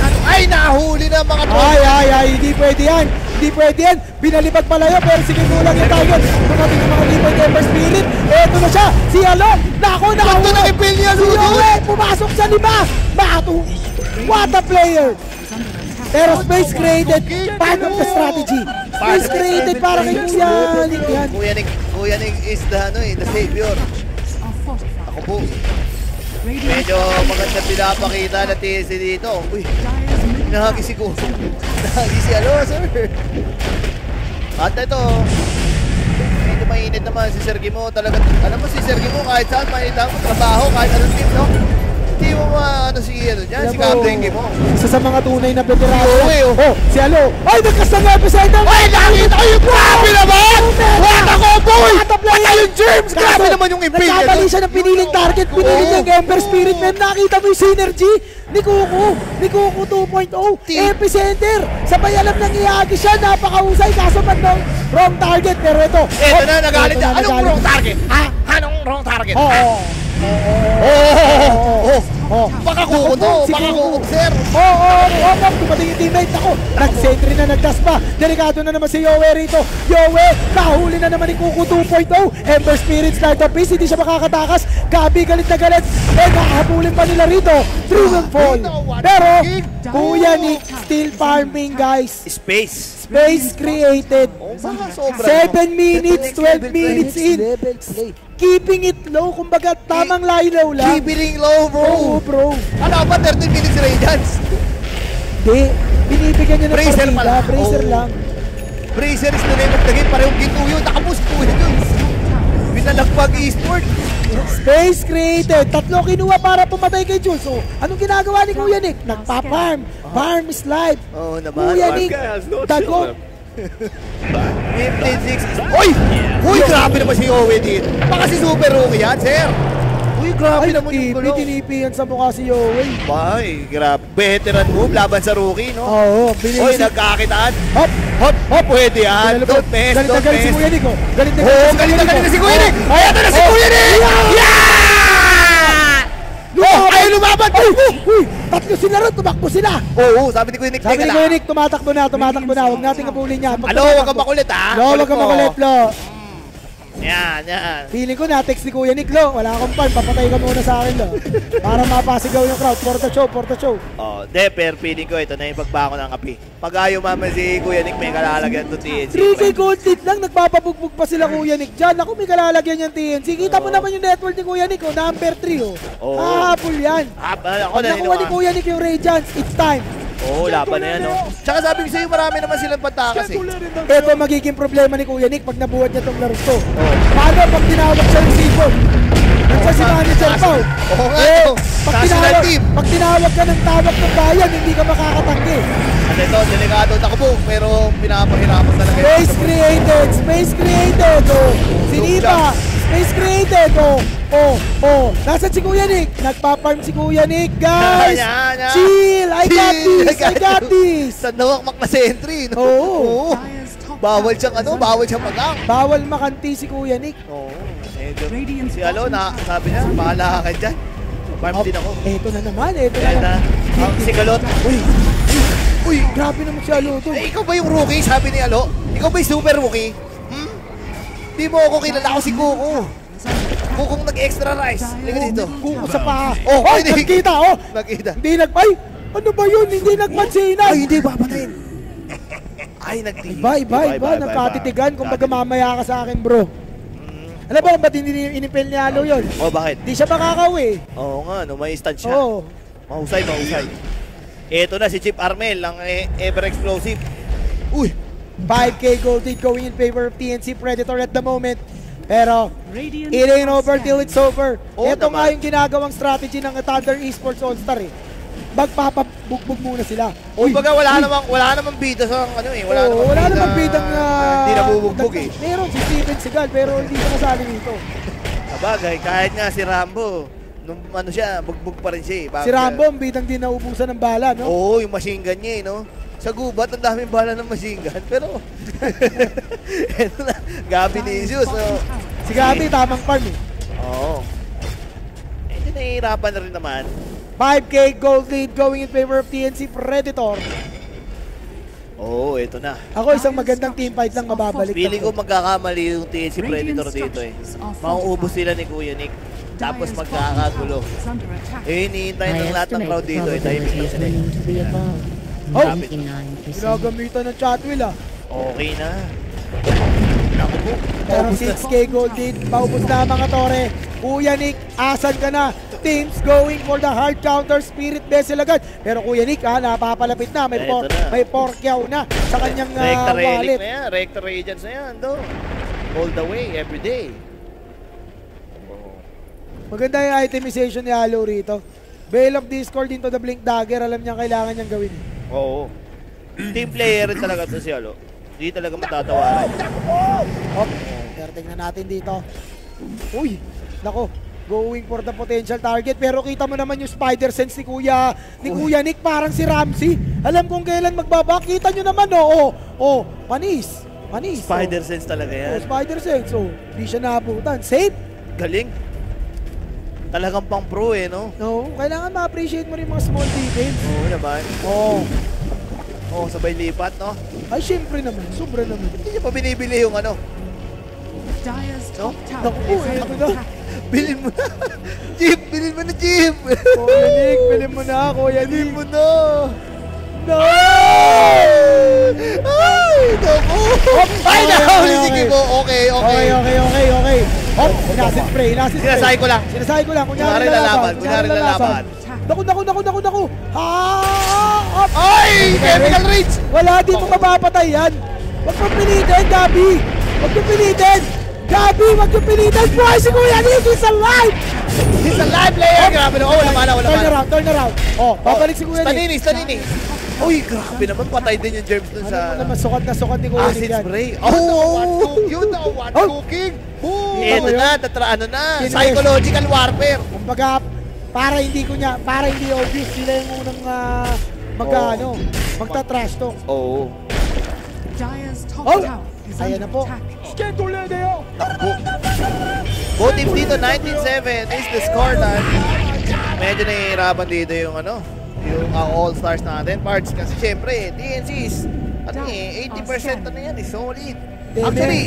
A: Ano? Ay, nahuli na mga pro.
B: ay, ay, ay, hindi pwede yan. Hindi pwede yan. Binalibag palayo pero sige kulang yung target. Tumating ang mga Deeper Temper Spirit. Eto na siya. Si Alo. Nako,
A: Ito
B: nako.
A: na kay Pilya
B: Si Yowe, pumasok sa lima. Batu. What a player. Pero space created, part of the strategy. Space created para kay Kuya Nick yan.
A: Kuya Nick, Kuya Nick is the, ano eh, the savior. Ako po, medyo maganda pinapakita na TSC dito. Uy, nahagi si Kuya. Nahagi si sir. At ito, medyo mainit naman si Sergi mo. Talaga, alam mo si Sergi mo kahit saan, mainit ang trabaho, kahit anong team, no? Hindi mo ma, ano si, ano dyan, si Kaprengi mo.
B: Isa sa mga tunay na veterano.
A: Yowe, oh.
B: Oh, si Alo. Ay, nagkastang epicenter.
A: Ay, nakita ko yung grabe naman! What a combo!
B: What a
A: yung germs! Grabe naman yung imping!
B: Nagkamali siya ng piniling target. Piniling yung Ember Spirit. Men, nakita mo yung synergy ni Kuku. Ni Kuku 2.0. Epicenter. Sabay alam nang iagi siya. Napakahusay. Kaso man nung wrong target. Pero ito.
A: Eto
B: oh,
A: na, nagalit. Anong wrong target? Ha? Anong wrong target?
B: Oo. Oo.
A: Oh, oh,
B: oh. Oh.
A: Baka kuko to,
B: Si
A: baka kuko, sir.
B: Oo, oo, oo, oo, dumating yung teammate. Ako, nag-sentry na, nagdas pa. Delikado na naman si Yowe rito. Yowe, nahuli na naman ni Kuku 2.0. Ember Spirit, Start of Peace, hindi siya makakatakas. Gabi, galit na galit. Eh, nakahabulin pa nila rito. Three will fall. Pero, Kuya Nick, still farming, guys.
A: Space.
B: Space created.
A: Oh, baka sobra.
B: 7 minutes, 12 minutes in. Keeping it low, kumbaga tamang laylaw lang.
A: Kibiling low,
B: Oo,
A: bro. Ano ba, 13 minutes radiance?
B: Hindi. Binibigyan niya ng
A: Bracer
B: partida.
A: pala.
B: Bracer
A: Oo.
B: lang.
A: Bracer is the name of the game. Parehong ginto yun. Nakabus po yun. Binalagpag e-sport.
B: Space created. Tatlo kinuha para pumatay kay Jules. So, anong ginagawa ni Kuya Nick? Nagpa-farm. Farm is life.
A: Oo naman.
B: Kuya Nick,
D: guys, no
B: dago.
D: chill,
A: 15-6. Uy! Uy, grabe naman si Owe dito. Baka si Super Rookie yan, sir. Uy, grabe
B: Ay,
A: naman yung
B: nagtipi.
A: gulo.
B: Tinipi yan sa mukha si Yowie.
A: Ay, grabe. Veteran move laban sa rookie, no?
B: Oo,
A: Uy,
B: binisip.
A: nagkakitaan.
B: Hop, hop,
A: Hop, pwede yan.
B: Pinalabas.
A: Don't mess,
B: Galit na
A: don't
B: galit si
A: mess.
B: Kuya Nick. oh. Galit na
A: Oo,
B: galit si
A: galit na
B: Kuya
A: galit na si. Kuya Nick.
B: Oh.
A: Ay, ito na si
B: Oh.
A: Kuya Nick! Yeah! Oh, ay, lumaban!
B: Ay, uy, uy, tatlo sila ron, tumakbo sila.
A: Oo, sabi ni Kuya Nick,
B: Sabi ni. Kuya Nick, tumatakbo na, tumatakbo na. Huwag natin kapulin. Pag
A: Alo, huwag kang makulit, ha?
B: Lo, huwag kang makulit, Lo.
A: Yan, yan.
B: Feeling ko na-text ni Kuya Nick, Lo. Wala akong pan, papatay ka muna sa akin, Lo. Para mapasigaw yung crowd. For the show, for the show.
A: Oh, de, pero feeling ko ito na yung pagbako ng kape. Pag ayaw mama si Kuya Nick, may kalalagyan to TNC.
B: 3K gold lead lang, nagpapabugbog pa sila Kuya Nick dyan. Ako may kalalagyan yung TNC. Kita mo naman yung network ni Kuya Nick, oh, number 3, oh.
A: Oo.
B: Hahabol yan.
A: Ah, ako
B: Pag
A: na
B: nakuha ni Kuya Nick yung Radiance, it's time.
A: Oo, laban na yan, no? Tsaka sabi ko sa'yo, marami naman silang pantakas eh.
B: Ito magiging problema ni Kuya Nick pag nabuhat niya tong laro to. Paano pag tinawag siya ng sipon? Nandiyan si manager Pao.
A: Oo nga,
B: Eh, pag tinawag, pag tinawag ka ng tawag ng bayan, hindi ka makakatanggi.
A: At ito, delikado takbo, pero pinapahirapan talaga.
B: Space created! Space created! Oh, sinipa! Space created! Oh, oh, oh. Nasaan si Kuya Nick? Nagpa-farm si Kuya Nick, guys!
A: Yan, yan.
B: Chill! I got
A: Chill,
B: this! I got this!
A: Sa nawakmak na sentry, no?
B: Oo.
C: Top
A: Bawal siyang ano, bawal siyang magang.
B: Bawal makanti si Kuya Nick.
A: Oo. Medyo. Si Alo, na, sabi niya, bahala ka dyan. Farm din ako.
B: Eto na naman, eto na
A: Yan na.
B: naman.
A: Ang si Galot.
B: Uy,
A: Uy,
B: grabe naman si Alo to.
A: eh, ikaw ba yung rookie? Sabi ni Alo. Ikaw ba yung super rookie? Di mo ako kilala ako si Kuko. Kukong nag-extra rice. Liga dito.
B: Kuko sa paa.
A: Oh,
B: Oh,
A: hindi.
B: nagkita, oh.
A: Nakita.
B: Hindi nag... Ay! Ano ba yun? Hindi nagpansinan.
A: Ay, hindi papatayin. Ay, nagtigil.
B: Iba, iba, iba. Nagkatitigan. Kung baga mamaya ka sa akin, bro. Alam mo kung ba't hindi inipel ni Halo yun?
A: Oh, bakit?
B: Hindi siya makakauwi.
A: Oo nga, no, may instant siya.
B: Oo.
A: Mahusay, mahusay. Ito na si Chip Armel, ang e- ever explosive. Uy!
B: 5K gold lead going in favor of TNC Predator at the moment. Pero
C: Radiant
B: it ain't over till it's over. Ito nga yung ginagawang strategy ng Thunder Esports All-Star eh. Magpapabugbog muna sila.
A: Uy, baga wala namang wala namang bida sa ano eh, wala namang
B: wala
A: bida.
B: namang bidang na...
A: Hindi nabubugbog eh.
B: Meron si Steven Seagal pero hindi siya kasali dito.
A: Sabagay, kahit nga si Rambo, nung ano siya, bugbog pa rin siya eh.
B: Si Rambo, ang bidang din naubusan ng bala, no?
A: Oo, yung machine gun niya eh, no? Sa gubat, ang daming bala ng machine gun. Pero, eto na, Gabi ni Jesus. So,
B: Si Gabi, tamang farm eh.
A: oo. Medyo nahihirapan na rin naman.
B: 5K gold lead going in favor of TNC Predator.
A: Oo, eto na.
B: Ako isang magandang team fight lang mababalik.
A: Feeling ko magkakamali yung TNC Predator dito eh. Mauubos sila ni Kuya Nick. Tapos magkakagulo. Eh, hinihintay ng lahat ng crowd dito eh. Tahimik lang sila
B: Oh.
E: 99%.
B: Ginagamitan ng chatwheel ah.
A: Okay na.
B: Pero
A: Paubos na.
B: 6K gold lead, paubos na mga tore. Kuya Nick, asan ka na? Teams going for the hard counter, Spirit Vessel agad. Pero Kuya Nick, ah, napapalapit na. May, por,
A: na.
B: may porkyaw na sa kanyang
A: relic
B: wallet.
A: na yan. Recta regents na yan, do. All the way, every day.
B: Maganda yung itemization ni Halo rito. Veil of Discord into the Blink Dagger. Alam niya kailangan niyang gawin.
A: Oo. Team player rin talaga to si Alo. Hindi talaga matatawaran.
B: Hop. Pero tingnan natin dito. Uy, nako. Going for the potential target. Pero kita mo naman yung spider sense ni Kuya, ni Kuya Nick. Parang si Ramsey. Alam kung kailan magbaba. Kita nyo naman, oh. Oh, oh panis. Panis.
A: Spider sense talaga
B: Oh,
A: yan.
B: oh spider sense. Oh, di siya naabutan. Safe.
A: Galing. Talagang pang pro eh, no?
B: No, kailangan ma-appreciate mo rin mga small details.
A: Oo naman.
B: Oh,
A: Oo, sabay lipat, no?
B: ay syempre naman. Sobra naman.
A: Hindi niya pa binibili yung ano.
C: Tower
B: Naku,
C: is
B: eh, ito na.
C: attack.
A: Bilin mo na. Jeep, bilin mo na, Jeep.
B: Kuya Nick, bilhin mo na. Kuya
A: Bilin
B: Nick.
A: mo na.
B: No!
A: Ay, naku. Ay,
B: okay,
A: nahuli
B: okay,
A: si
B: okay.
A: Okay, okay.
B: Okay, okay, okay, Hop, inasin spray, inasin spray.
A: Sinasabi ko lang.
B: Sinasabi ko lang, kunyari
A: lalaban, kunyari lalaban.
B: Naku, naku, naku, naku, naku. Ha! Hop!
A: Ay, chemical range.
B: Wala dito mapapatay yan. Huwag mo pilitin, Gabi. Huwag mo pilitin. Gabi, huwag mo pilitin. Buhay si Kuya Nick, he's alive!
A: He's a live player. Grabe na. Oh, wala mana, wala
B: Turn
A: mana.
B: around, turn around. Oh, babalik si Kuya Nick.
A: Stanini, Stanini. Uy, grabe naman. Patay din yung germs dun
B: Ano
A: sa
B: mo naman, sukat na sukat ni Kuya
A: acid
B: yan.
A: spray.
B: Oh,
A: Oh,
D: You know what
B: Oh.
D: cooking? Who?
A: Ito
B: yun?
A: na, tatra, ano na, psychological warfare.
B: Kumbaga, para hindi ko niya, para hindi obvious, sila yung unang uh, mag,
A: Oo.
B: ano, magta-trash talk.
A: Oo.
B: Oh!
C: is
B: Ayan na po.
C: attack.
A: Takbo. Both teams dito, 19-7 is the scoreline. Medyo nahihirapan dito yung ano, yung uh, all-stars natin. Parts kasi syempre, TNC is, ano eh, 80% ano yan, is solid. Actually,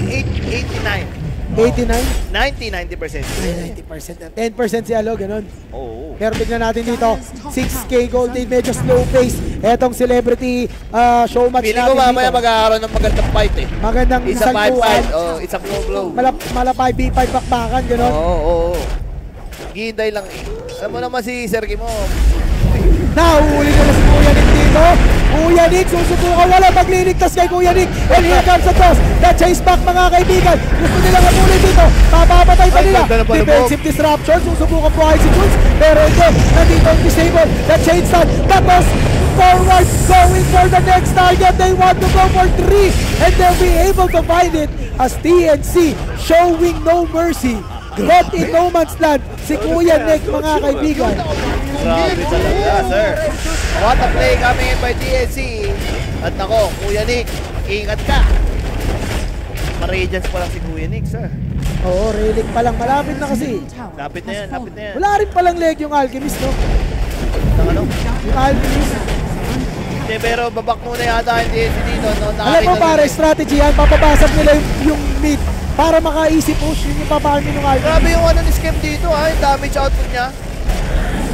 A: 8,
B: 89?
A: 89, 90, 90%.
B: 90%. 10% si Alo, ganun.
A: Oo.
B: Pero tignan natin dito, 6K gold lead, medyo slow pace. Etong celebrity uh, show match
A: ko
B: natin
A: mamaya
B: dito.
A: magkakaroon ng magandang fight eh.
B: Magandang
A: It's a 5-5.
B: salpuan.
A: Oh, it's a blow-blow.
B: Mala, mala 5v5 bakbakan,
A: Oo,
B: ganun.
A: oo, oo. Ginday lang eh. Alam mo naman si Sir Kimo,
B: Nahuhuli na si Kuya Nick dito. Kuya Nick, susubukan wala magliligtas kay Kuya Nick. And here comes the toss. The chase back mga kaibigan. Gusto nilang habulin dito. Mapapatay pa nila. Defensive disruption. Susubukan po ay si Jules. Pero hindi. Nandito ang disable. The chain stun. The toss forward. Going for the next target. They want to go for three. And they'll be able to find it as TNC showing no mercy. But in no man's land, si Kuya Nick mga kaibigan.
A: Grabe talaga, sir. What a play coming in by TNC. At nako, Kuya Nick, ingat ka. Ma-radiance pa lang si Kuya Nick, sir.
B: Oo, relic pa lang. Malapit na kasi.
A: Lapit na yan, lapit na yan.
B: Wala rin palang leg yung Alchemist, no?
A: Ng ano?
B: Yung Alchemist.
A: Hindi, pero babak muna yata yung TNC dito. No?
B: Alam mo pare, strategy yan. Papabasag nila yung, yung mid. Para maka-easy push. Yun yung papamin ng Alchemist.
A: Grabe yung ano ni Skem dito ha, yung damage output niya.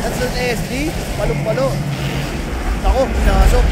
A: That's an SD, palong-palo. Ako, pinasok.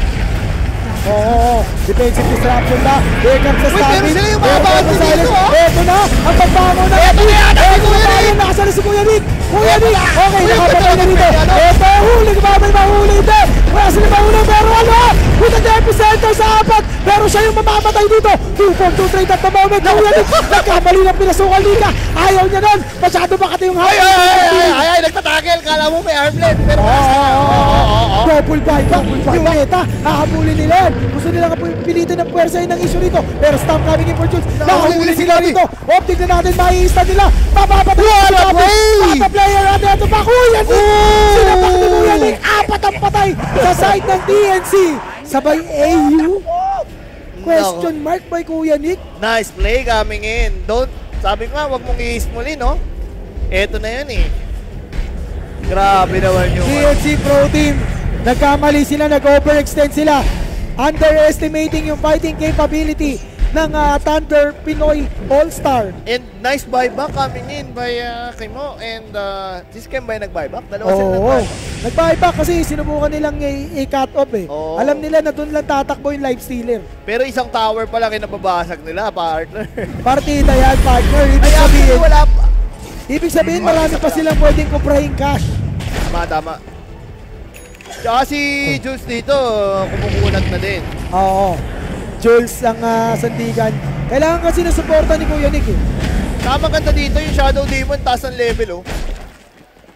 B: Oo, oo, oo. Defensive disruption na. Here comes the
A: Uy, pero
B: stabbing.
A: sila yung mga
B: silence.
A: dito, ah.
B: Eto na, ang pagbango na.
A: Eto na yan,
B: Eto
A: si
B: na
A: Kuya
B: si Kuya Nick. Okay, nakapatay na
A: ito,
B: dito.
A: ano?
B: Eto, huli, kumabay mahuli din. Wala sila mahuli, pero ano? With the epicenter sa apat, pero siya yung mamamatay dito. 2 4 2 3 at the moment. Kuya Nick, nagkamali ng pinasukal Nika. Ayaw niya nun. Masyado makati yung
A: Ay, ay, ay, ay, ay, ay, nagtatagel. Kala mo may armlet. Pero
B: oo, oo. Double buyback. Yung meta, hahabulin nila yan. Gusto nila pilitin ng pwersa yun ng issue rito. Pero stop coming in for Jules. Nakahuli sila rito. Optic na natin, maiista nila. Mapapatay
A: What a
B: player natin. Ito pa, Kuya. Sinapak ni Kuya Nick. Apat ang patay sa side ng DNC. Sabay AU. Question mark by Kuya Nick.
A: Nice play coming in. Don't, sabi ko nga, wag mong i-small no? Eto na yan eh. Grabe naman yung...
B: DNC Pro Team. Nagkamali sila, nag-overextend sila. Underestimating yung fighting capability ng ah, Thunder Pinoy All-Star.
A: And nice buyback coming in by uh, Kimo and uh, Skem ba yung nag-buyback? Dalawa sila
B: Oo.
A: nag-buyback.
B: Nag-buyback kasi sinubukan nilang i-cut off eh.
A: Oo.
B: Alam nila na doon lang tatakbo yung live stealer.
A: Pero isang tower pa lang yung nababasag nila, partner.
B: Partida yan, partner. Ibig
A: Ay,
B: sabihin,
A: wala pa.
B: ibig sabihin marami pa silang pwedeng kuprahin cash.
A: Tama, tama. Tsaka si Jules dito, kumukunat na din.
B: Oo. Jules ang ah, sandigan. Kailangan kasi ng suporta ni Kuya Nick eh.
A: Tama ganda dito yung Shadow Demon, taas ang level oh.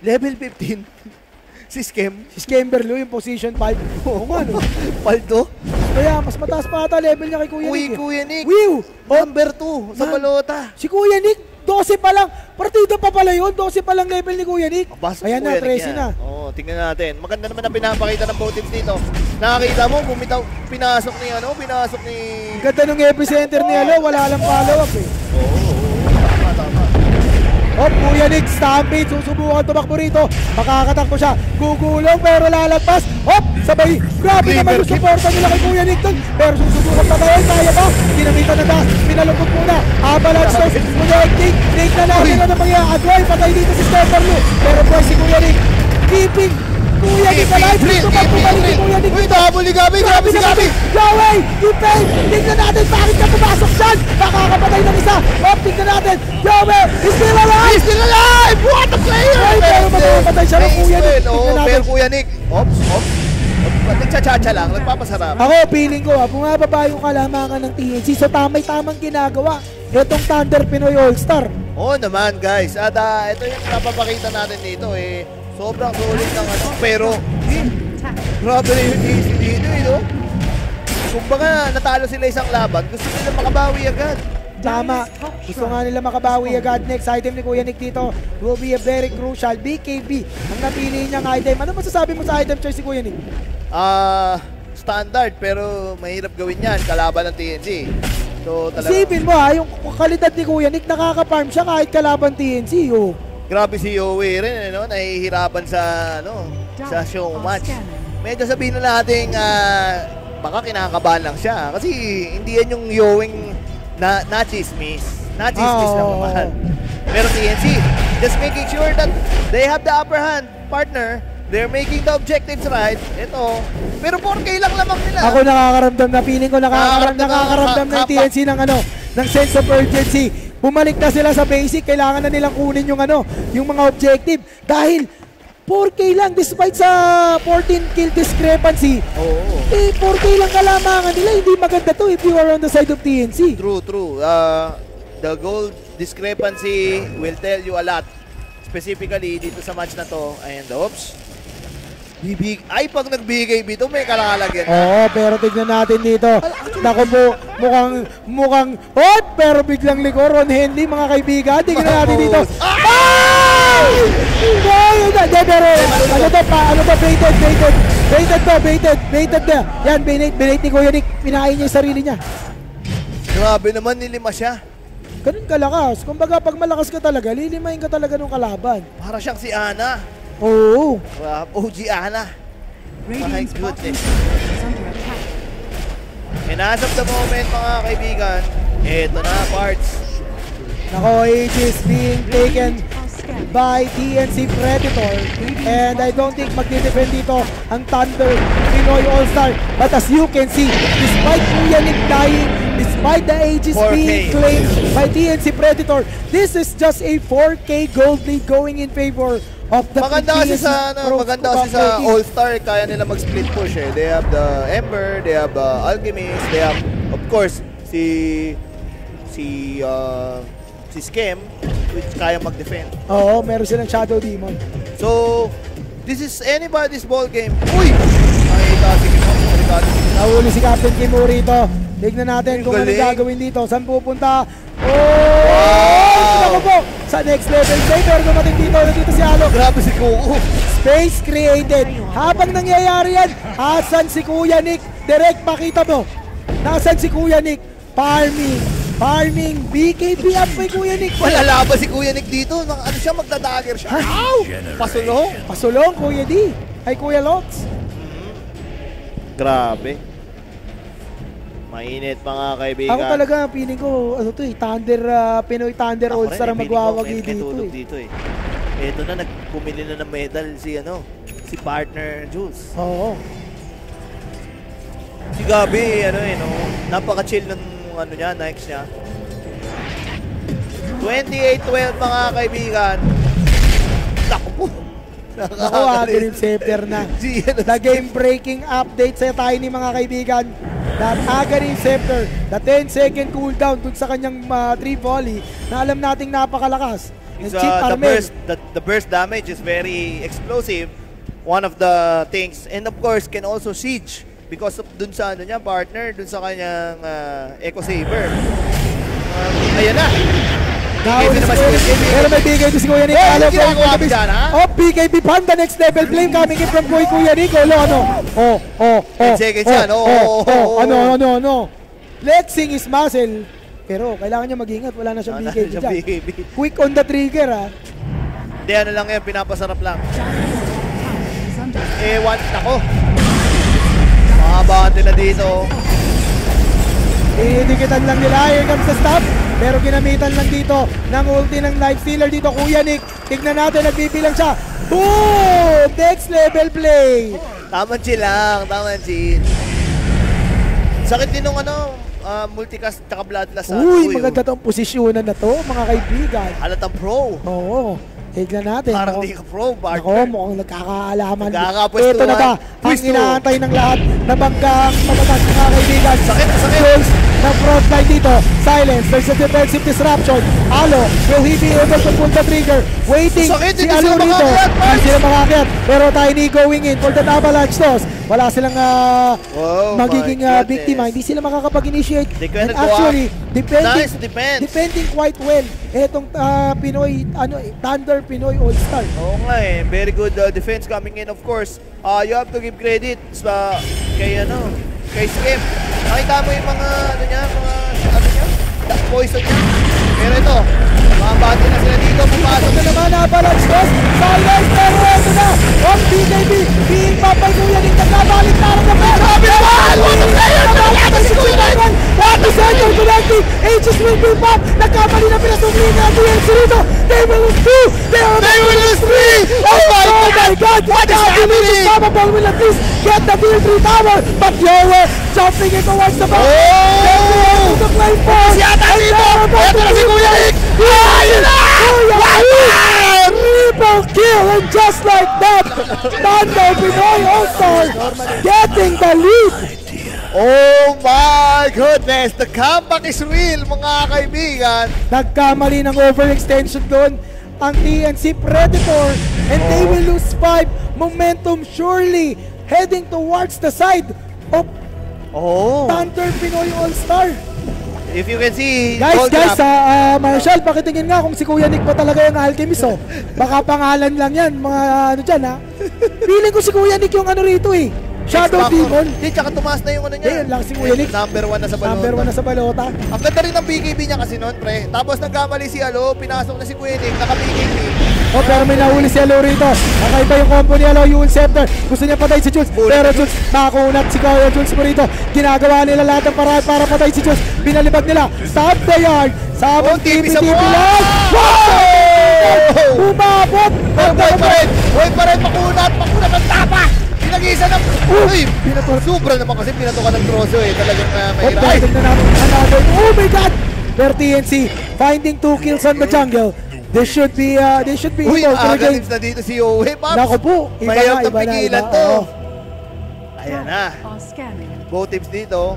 A: Level 15. si Skem.
B: Si Skemberlo yung position 5. Oo nga no.
A: Paldo.
B: Kaya mas mataas pa ata level niya kay Kuya
A: Uy,
B: Nick. eh.
A: Kuya Nick.
B: Wiw!
A: Number 2 sa balota.
B: Si Kuya Nick, 12 pa lang. Partido pa pala yun. 12 pa lang level ni Kuya Nick.
A: Basta
B: Ayan na, 13 na.
A: Oo, tingnan natin. Maganda naman ang pinapakita ng Botins dito. Nakakita mo, bumitaw, pinasok ni ano, pinasok ni...
B: Ganda nung epicenter ni Alo, wala lang follow up eh.
A: Oo.
B: Oh, Kuya Nick, stampede, susubukan tumakbo rito. Makakatakbo siya. Gugulong pero lalagpas. Hop, sabay. Grabe
A: Cleaver
B: naman yung suporta nila kay Kuya Nick doon. Pero susubukan pa kaya, kaya ba? Ginamitan na taas, pinalupot muna. Avalanche toss, connecting. Nick na natin na mangyayari. Agway, patay dito si Stefan Lu. Pero boy, si Kuya Nick, keeping Kuya Nick alive. Gusto pa bumalik ni Kuya Nick.
A: Uy, double ni Gabi, grabe si Gabi.
B: Yahweh! Defend! Tingnan natin bakit ka pumasok dyan! Makakapatay ng isa! Up, tingnan natin! Yahweh! He's still alive!
A: He's still alive! What a player!
B: Ay, pero mamamatay siya ng Kuya Nick. Tingnan natin.
A: pero Kuya Nick. Ops, ops. Nagchachacha lang, nagpapasarap.
B: Ako, feeling ko ah, bumababa yung kalamangan ng TNC. So tamay-tamang ginagawa. Itong Thunder Pinoy All-Star.
A: Oo naman guys. At ah, ito yung napapakita natin dito eh. Sobrang sulit ng ano. Pero, grabe na yung easy dito eh, no? Kumbaga, natalo sila isang laban. Gusto nila makabawi agad.
B: Tama. Gusto nga nila makabawi agad. Next item ni Kuya Nick dito will be a very crucial BKB. Ang napili niyang item. Ano masasabi mo sa item choice ni Kuya Nick?
A: Ah, standard pero mahirap gawin yan kalaban ng TNC. So talaga
B: Isipin mo ha, yung kalidad ni Kuya Nick, nakaka-farm siya kahit kalaban TNC. Oh.
A: Grabe si Yowie rin ano, nahihirapan sa ano, sa show match. Medyo sabihin na natin ah, baka kinakabahan lang siya kasi hindi yan yung Yowing na na-chismis. Na-chismis
B: Ah,
A: lang
B: oo,
A: naman. Pero TNC, just making sure that they have the upper hand, partner. They're making the objectives right. Ito. Pero 4K lang lamang nila.
B: Ako nakakaramdam na feeling ko nakakaramdam,
A: Nakakaramdam
B: nakakaramdam
A: ng.
B: TNC ng ano, ng sense of urgency. Bumalik na sila sa basic, kailangan na nilang kunin yung ano, yung mga objective dahil 4K lang despite sa 14 kill discrepancy.
A: Oo.
B: Eh 4K lang kalamangan nila, hindi maganda to if you are on the side of TNC.
A: True, true. Uh, the goal discrepancy will tell you a lot. Specifically, dito sa match na to. And oops. Bibig ay, pag nagbigay dito, may kalalagyan.
B: Oo, pero tignan natin dito. Naku po, mukhang, mukhang hot, pero biglang liko. Ron Henley, mga kaibigan. Tignan natin dito. Ay! Ay! Hindi, pero ano to pa? Ano to? Baited, baited. Baited to, baited. Baited na. Yan, baited, baited ni Kuya Nick. Pinain niya yung sarili niya.
A: Grabe naman, nilima siya.
B: Ganun kalakas. Kumbaga, pag malakas ka talaga, lilimahin ka talaga ng kalaban.
A: Para siyang si Ana.
B: Oo.
A: Grabe, OG Ana.
C: Radiant's
A: My goodness. And as of the moment, mga kaibigan, eto na, parts.
B: Nako, Aegis being taken by TNC Predator. And I don't think magdidepend dito ang Thunder Pinoy All-Star. But as you can see, despite Kuya Nick dying, despite the Aegis
A: 4K.
B: being claimed by TNC Predator, this is just a 4K gold lead going in favor of the
A: Maganda kasi sa ano, maganda kasi sa. All-Star kaya nila mag-split push eh. They have the Ember, they have the Alchemist, they have of course si si uh, si Skem which kaya mag-defend.
B: Oo, meron silang Shadow Demon.
A: So, this is anybody's ball game. Uy! Nakita si Kim Ricardo.
B: Nahuli si Captain Kim rito. Tignan natin kung ano gagawin dito. Saan pupunta? Oh! Po! Sa next level play. Pero dumating dito. Nandito si Alo.
A: Grabe si Kuku.
B: Space created. Habang nangyayari yan, asan si Kuya Nick? Direct makita mo. Nasaan si Kuya Nick? Farming. Farming. BKB up kay Kuya Nick.
A: Malalaban si Kuya Nick dito. Ano siya, magdadagger siya. Ow! Pasulong.
B: Pasulong, Kuya D. Ay, Kuya Lots.
A: Grabe. Mainit mga kaibigan.
B: Ako talaga, feeling ko, ano to eh, Thunder, ah, Pinoy Thunder
A: Ako
B: All-Star ang
A: eh,
B: magwawagi dito
A: katulog
B: eh.
A: dito eh. Ito na, nagpumili na ng medal si ano, si partner Jules.
B: Oo.
A: Si Gabi, ano eh, no, napaka-chill ng ano niya, Nikes niya. 28-12 mga kaibigan. Naku po.
B: Ako, Agrim Scepter na.
A: Ano,
B: The game-breaking update sa tayo ni mga kaibigan. That Aghanim Scepter, the 10 second cooldown dun sa kanyang 3 volley na alam nating napakalakas. And
A: It's, uh, the burst the, the burst damage is very explosive. One of the things and of course can also siege because of dun sa ano niya partner dun sa kanyang uh, Echo Saber. Um, ayan na.
B: Si
A: naman
B: Kuya
A: si
B: Nick.
A: BKB.
B: Pero may BKB si Kuya Nick.
A: Ano
B: ko,
A: ginagawa
B: Kuya
A: mo
B: Nick.
A: dyan, ha?
B: Oh, BKB Panda next level flame coming in from Kuya Kuya Nick. Oh, ano? Oh, oh, oh.
A: 10 seconds yan. Oh,
B: oh,
A: oh, oh,
B: Ano, ano, ano. Flexing is muscle. Pero kailangan niya mag-ingat. Wala na siyang BKB dyan. Quick on the trigger, ah.
A: Hindi ano lang yan, pinapasarap lang. Eh, one, nako. Makabante na dito.
B: Inidikitan lang nila. Here comes the stop. Pero ginamitan lang dito ng ulti ng life stealer dito. Kuya Nick, tignan natin. Nagbibilang siya. Boom! Next level play.
A: Tama chill lang, tama chill. Sakit din nung ano, ah, multicast tsaka bloodlust. sa
B: Uy,
A: ano,
B: maganda tong posisyonan na to, mga kaibigan.
A: Halatang pro.
B: Oo. Tignan natin.
A: Parang
B: Ako-
A: di ka pro,
B: Ako,
A: partner.
B: mukhang nagkakaalaman.
A: Nagkakapwestuhan.
B: Ito na ba? Ang inaantay ng lahat na banggang mga kaibigan.
A: Sakit, sakit.
B: Jules ng frontline dito. Silence. There's a defensive disruption. Alo, will he be able to pull the trigger? Waiting.
A: Sakit,
B: si Alo rito. Hindi sila makakyat. Pero Tiny going in for that avalanche toss. Wala silang ah,
A: Oh,
B: magiging
A: goodness.
B: biktima. Hindi sila makakapag-initiate. And actually, defending,
A: Nice defense.
B: defending quite well. Etong ah, Pinoy, ano, Thunder Pinoy All-Star.
A: Oo nga eh, very good uh, defense coming in of course. Uh, you have to give credit sa kay ano, kay Skip. Nakita mo yung mga ano niya, mga ano niya, poison niya. Pero ito, mga bati na sila dito, pumasok na naman.
B: avalanche toss. Silence, pero ito na. Ang BKB, being papay kuya din nagkabalik na rin. Sabi naman! What the player? Nagkabalik si Kuya Naman! What the center connecting? Aegis will be pop. Nagkamali na pinasumli na DNC rito. They will lose two. They will
A: They will lose three!
B: Oh my God!
A: What is happening?
B: Ball will at least get the 3 tower. But Yower jumping in towards the box.
A: Oh!
B: To play for.
A: Si Ata
B: And
A: dito! Ito
B: to
A: na si. Kuya Nick!
B: Ayun na! Kuya Nick! Triple kill and just like that, Thunder Pinoy All-Star getting the lead.
A: Oh my goodness! The comeback is real, mga kaibigan.
B: Nagkamali ng overextension doon ang TNC Predator and they will lose 5 momentum surely heading towards the side of
A: Oh.
B: Thunder Pinoy All-Star.
A: If you can see,
B: Guys, guys,
A: trap.
B: ah, ah, Marshall, pakitingin nga kung si Kuya Nick ba talaga yung alchemist, oh. Baka pangalan lang yan, mga ano dyan, ha? Feeling ko si Kuya Nick yung ano rito, eh. Shadow. Demon.
A: Hindi, tsaka tumaas na yung ano niya.
B: Ayun lang, si Kuya Nick.
A: Number one na sa balota.
B: Number one na sa balota.
A: Ang ganda rin ng BKB niya kasi noon, pre. Tapos nagkamali si Alo, pinasok na si Kuya Nick, naka-BKB.
B: Oh, pero may nahuli si Alo rito. Kakaiba yung combo ni Alo, yung Scepter. Gusto niya patay si Jules. Pero Jules, makakunat si Kuya Jules mo rito. Ginagawa nila lahat ng paraan para patay si Jules. Binalibag nila. Stop the yard. Sabong
A: Oh, tipi sa
B: tipi-tipi
A: buwan!
B: lang.
A: Wow!
B: Umabot.
A: Buhay pa rin! Buhay pa rin! Makunat! Makunat ang tapa! Pinag-isa ng... Uy! Sobra naman kasi pinato ka ng troso eh. Talagang uh,
B: Oh,
A: mahirap. Ay!
B: tignan natin another. Oh my God! Pero TNC finding two kills on the jungle. They should be uh, they should be
A: Uy!
B: able to regain.
A: Na dito si Owe, Pops!
B: Nako po, iba
A: Mahirap
B: na,
A: na
B: iba na,
A: pigilan
B: iba.
A: to.
B: Oo.
A: Ayan na. Both teams dito.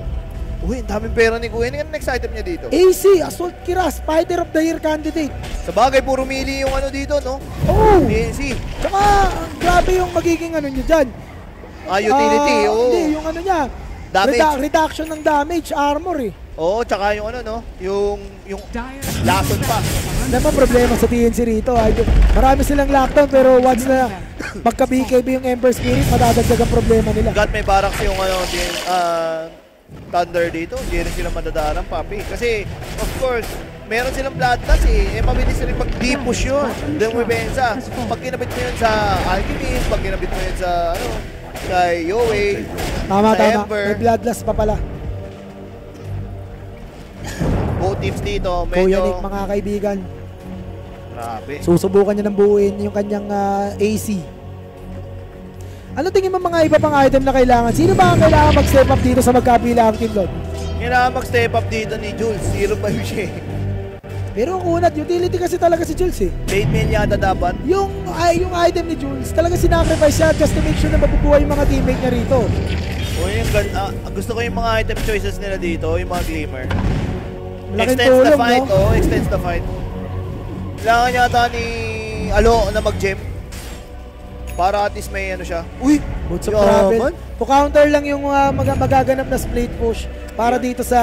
A: Uy, ang daming pera ni Kuya. Ano next item niya dito?
B: AC, Assault Kira, Spider of the Year candidate.
A: Sa bagay, puro mili yung ano dito, no?
B: Oh!
A: PNC.
B: Tsaka, ang grabe yung magiging ano nyo dyan.
A: Ah, utility.
B: Ah,
A: oo.
B: Hindi, yung ano niya.
A: Damage.
B: redu- reduction ng damage, armor eh.
A: Oo, tsaka yung ano, no? Yung, yung lason pa.
B: Naman problema sa TNC rito. Ay, marami silang lockdown pero once na magka-BKB yung Ember Spirit, madadagdag ang problema nila.
A: God may barracks yung ano, din, ah, Thunder dito. Hindi rin sila madadaanan, papi. Kasi, of course, meron silang bloodlust eh. Eh, mabilis rin mag-depush yun. Then we benza. Pag kinabit mo yun sa Alchemist, pag kinabit mo yun sa, ano, kay Yowie,
B: Tama,
A: sa
B: tama.
A: Ember,
B: May bloodlust pa pala.
A: both teams dito,
B: Kuya Nick,
A: medyo,
B: mga kaibigan.
A: grabe.
B: Susubukan niya ng buuin yung kanyang ah, AC. Ano tingin mo mga iba pang item na kailangan? Sino ba ang kailangan mag-step up dito sa magkabilang team Lord?
A: Kailangan mag-step up dito ni Jules. Zero siya eh.
B: Pero ang unat, utility kasi talaga si Jules eh.
A: Late main yata dapat.
B: Yung, ay, yung item ni Jules, talaga sinacrifice siya just to make sure na mabubuhay yung mga teammate niya rito.
A: O yung gan- ah, gusto ko yung mga item choices nila dito, yung mga glimmer.
B: Malaking
A: extends the fight,
B: no?
A: oh, extends the fight. Kailangan yata ni Alo na mag-gem. Para at least may ano siya. Uy!
B: Boots of. Travel. To counter lang yung uh, mag- magaganap na split push para dito sa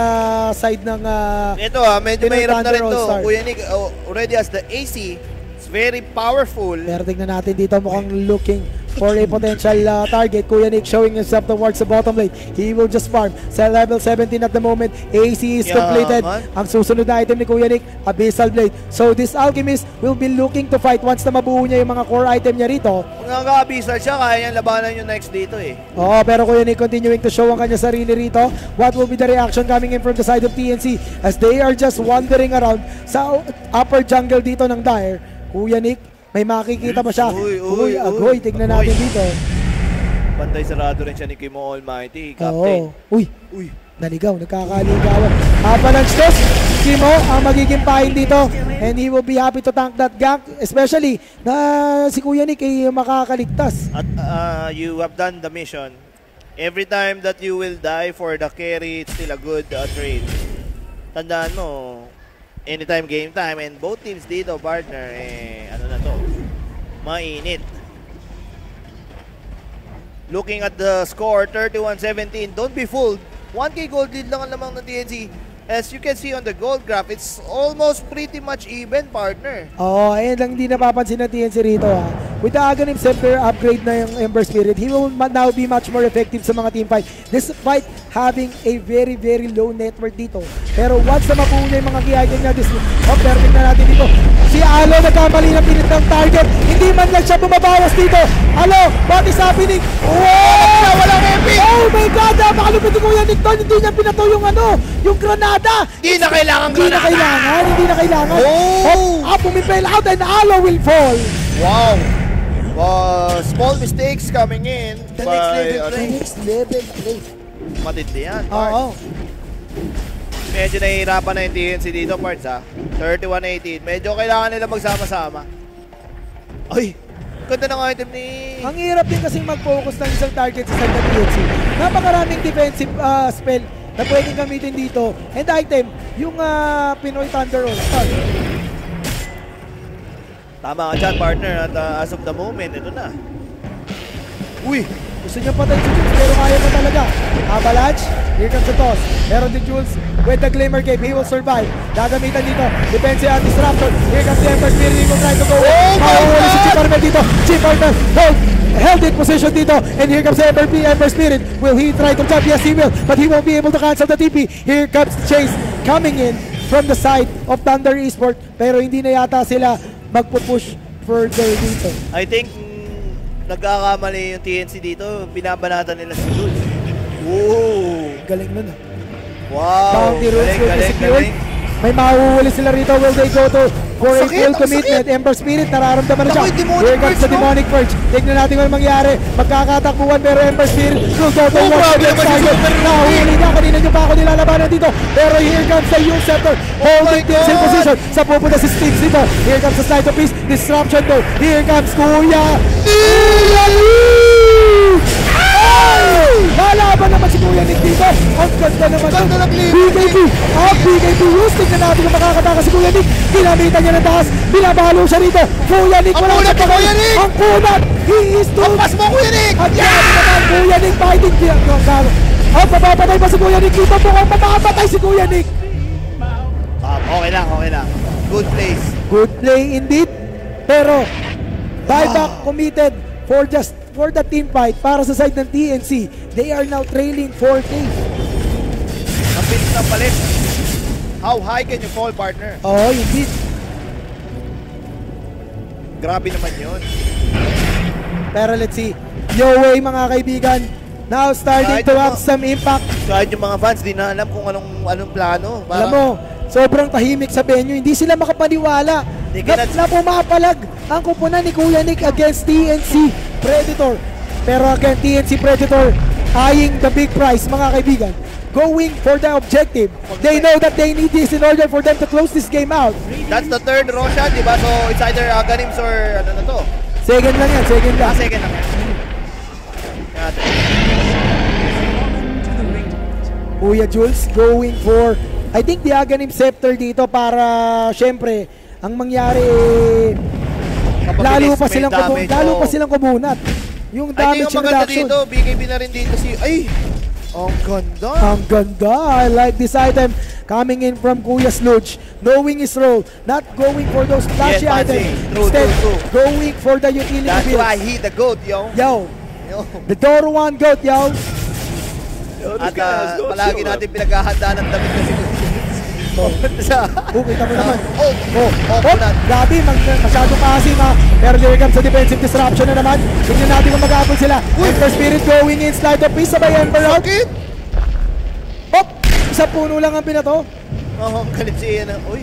B: side ng uh,
A: Ito ah, medyo mahirap na rin to. Kuya Nick, oh, already as the AC, it's very powerful.
B: Pero tignan natin dito mukhang looking for a potential uh, target. Kuya Nick showing himself towards the bottom lane. He will just farm sa level 17 at the moment. AC is
A: Yeah,
B: completed.
A: man.
B: Ang susunod na item ni Kuya Nick, Abyssal Blade. So this Alchemist will be looking to fight once na mabuo niya yung mga core item niya rito.
A: Kung nag-aabisal siya, kaya niyang labanan yung next dito eh.
B: Oo, pero Kuya Nick continuing to show ang kanya sarili rito. What will be the reaction coming in from the side of TNC as they are just wandering around sa upper jungle dito ng Dire. Kuya Nick, may makikita ba siya?
A: Uy, uy, uy.
B: agoy, tignan natin dito.
A: Bantay sarado rin siya ni Kimo Almighty, Captain.
B: Oo. Uy,
A: Uy,
B: naligaw, nagkakaligawan. Avalanche toss. Kimo ang magiging pain dito and he will be happy to tank that gank especially na si Kuya Nick ay makakaligtas.
A: At uh, you have done the mission. Every time that you will die for the carry, it's still a good uh, trade. Tandaan mo, anytime game time, and both teams dito, partner, eh, ano na to, mainit. Looking at the score, 31-17, don't be fooled. 1k gold lead lang ang lamang ng TNC. As you can see on the gold graph, it's almost pretty much even, partner.
B: Oo, ayun lang hindi napapansin ng TNC rito ha. With the Aghanim Scepter upgrade na yung Ember Spirit, he will now be much more effective sa mga team fight. Despite having a very, very low net worth dito. Pero once na mapuno yung mga key item niya, this, oh, pero tingnan natin dito. Si Alo nagkamali ng pinit ng target. Hindi man lang siya bumabawas dito. Alo, what is happening? Wow!
A: Walang epic!
B: Oh my God! Napakalupit ni Kuya Nick doon. Hindi niya pinato yung ano, yung granada.
A: Hindi na kailangan
B: Hindi na
A: granada.
B: kailangan, hindi na kailangan.
A: Oh!
B: Up, pumipel out and Alo will fall.
A: Wow! Uh, small mistakes coming in
B: The
A: by,
B: next level play. Next level play.
A: Matindi yan.
B: Oo.
A: Parts. Medyo nahihirapan na yung TNC dito, Parts, ha? 31-18. Medyo kailangan nila magsama-sama. Ay! Ganda ng item ni...
B: Ang hirap din kasi mag-focus ng isang target sa side ng PNC. Napakaraming defensive ah, spell na pwedeng gamitin dito. And item, yung ah, Pinoy Thunder All-Star.
A: Tama ka dyan, partner. At uh, as of the moment, ito na. Uy!
B: Gusto niya patay si Jules pero kaya pa talaga. Avalanche, here comes the toss. Pero si Jules with the Glimmer Cape, he will survive. Gagamitan dito, defense at Disruptor. Here comes the Emperor Spirit, he will try to go.
A: Oh my
B: Mauuli si
A: God!
B: Chip Armel dito. Chip Armel, hold, held in position dito. And here comes the Emperor, Emperor Spirit. Will he try to jump? Yes, he will. But he won't be able to cancel the TP. Here comes Chase coming in from the side of Thunder Esport. Pero hindi na yata sila magpupush further dito.
A: I think nagkakamali yung TNC dito. Binabanatan nila si Jules. Woo!
B: Galing nun ah.
A: Wow!
B: Bounty rules
A: Galing, galing, galing.
B: May mahuhuli sila rito. Will they go to for a full commitment? Ember Spirit, nararamdaman na siya. Here comes the demonic purge. Tignan natin kung ano mangyari. Magkakatakbuhan pero Ember Spirit will go to
A: Oh,
B: one
A: grabe
B: against
A: naman si
B: Tiger.
A: Super Ruby.
B: Nahuli na. Kanina nyo pa ako nilalabanan dito. Pero here comes the Yung Scepter. Holding things in
A: God.
B: position. Sa pupunta si Steve dito. Here comes the Slide of Peace. Disruption though. Here comes Kuya. Kuya! Lalaban naman si Kuya Nick dito. Ang ganda naman.
A: Ganda ng.
B: BKB. Ang BKB use. Tignan natin kung makakataka si Kuya Nick. Ginamitan niya ng taas. Binabalo siya rito. Kuya Nick.
A: Ang kunat ni. Kuya Nick!
B: Ang kunat. He is too.
A: Ang pas mo, Kuya Nick!
B: At grabe naman. Kuya Nick fighting. Ang gago. Ang papapatay pa si Kuya Nick. Dito po ang papapatay si Kuya Nick.
A: Ah, okay lang, okay lang. Good place.
B: Good play indeed. Pero buyback committed for just for the team fight para sa side ng TNC. They are now trailing 4K.
A: Ang bilis ng palit. How high can you fall, partner?
B: Oh, indeed.
A: Grabe naman yun.
B: Pero let's see. Yo way mga kaibigan. Now starting
A: Kahit
B: to have some impact.
A: Kahit yung mga fans, di na alam kung anong anong plano. Para,
B: Alam mo, sobrang tahimik sa venue. Hindi sila makapaniwala na, na pumapalag ang kupunan ni Kuya Nick against TNC Predator. Pero again, TNC Predator eyeing the big prize, mga kaibigan. Going for the objective. They know that they need this in order for them to close this game out.
A: That's the third Roshan, di ba? So, it's either uh, Ganims or ano na to?
B: Second lang yan, second lang.
A: Ah, second lang yan.
B: Kuya Jules going for I think the Aghanim Scepter dito para syempre ang mangyari eh,
A: Kapabilis,
B: lalo pa silang
A: damage,
B: lalo
A: oh.
B: pa silang kumunat. Yung damage
A: maganda
B: reduction.
A: dito, BKB na rin dito si... Ay! Ang ganda!
B: Ang ganda. I like this item coming in from Kuya Sludge. Knowing his role. Not going for those flashy
A: Yes,
B: items.
A: True,
B: Instead,
A: true,
B: going for the utility
A: That's
B: builds.
A: why he the GOAT, yo.
B: Yo,
A: Yo.
B: the Doro One goat, yo.
A: At uh, palagi natin pinaghahanda ng damit na Sa...
B: Oh, kita mo naman.
A: Oh,
B: Oh,
A: oh,
B: oh,
A: na.
B: grabe, mag, masyadong maasim ha. Pero there comes sa defensive disruption na naman. Tingnan natin kung mag-aapon sila. Emperor Spirit going in, slide of peace sabay Emperor out.
A: Sakit!
B: Hop! Isang puno lang ang pinato.
A: Oh, ang galit si Ian. Uy,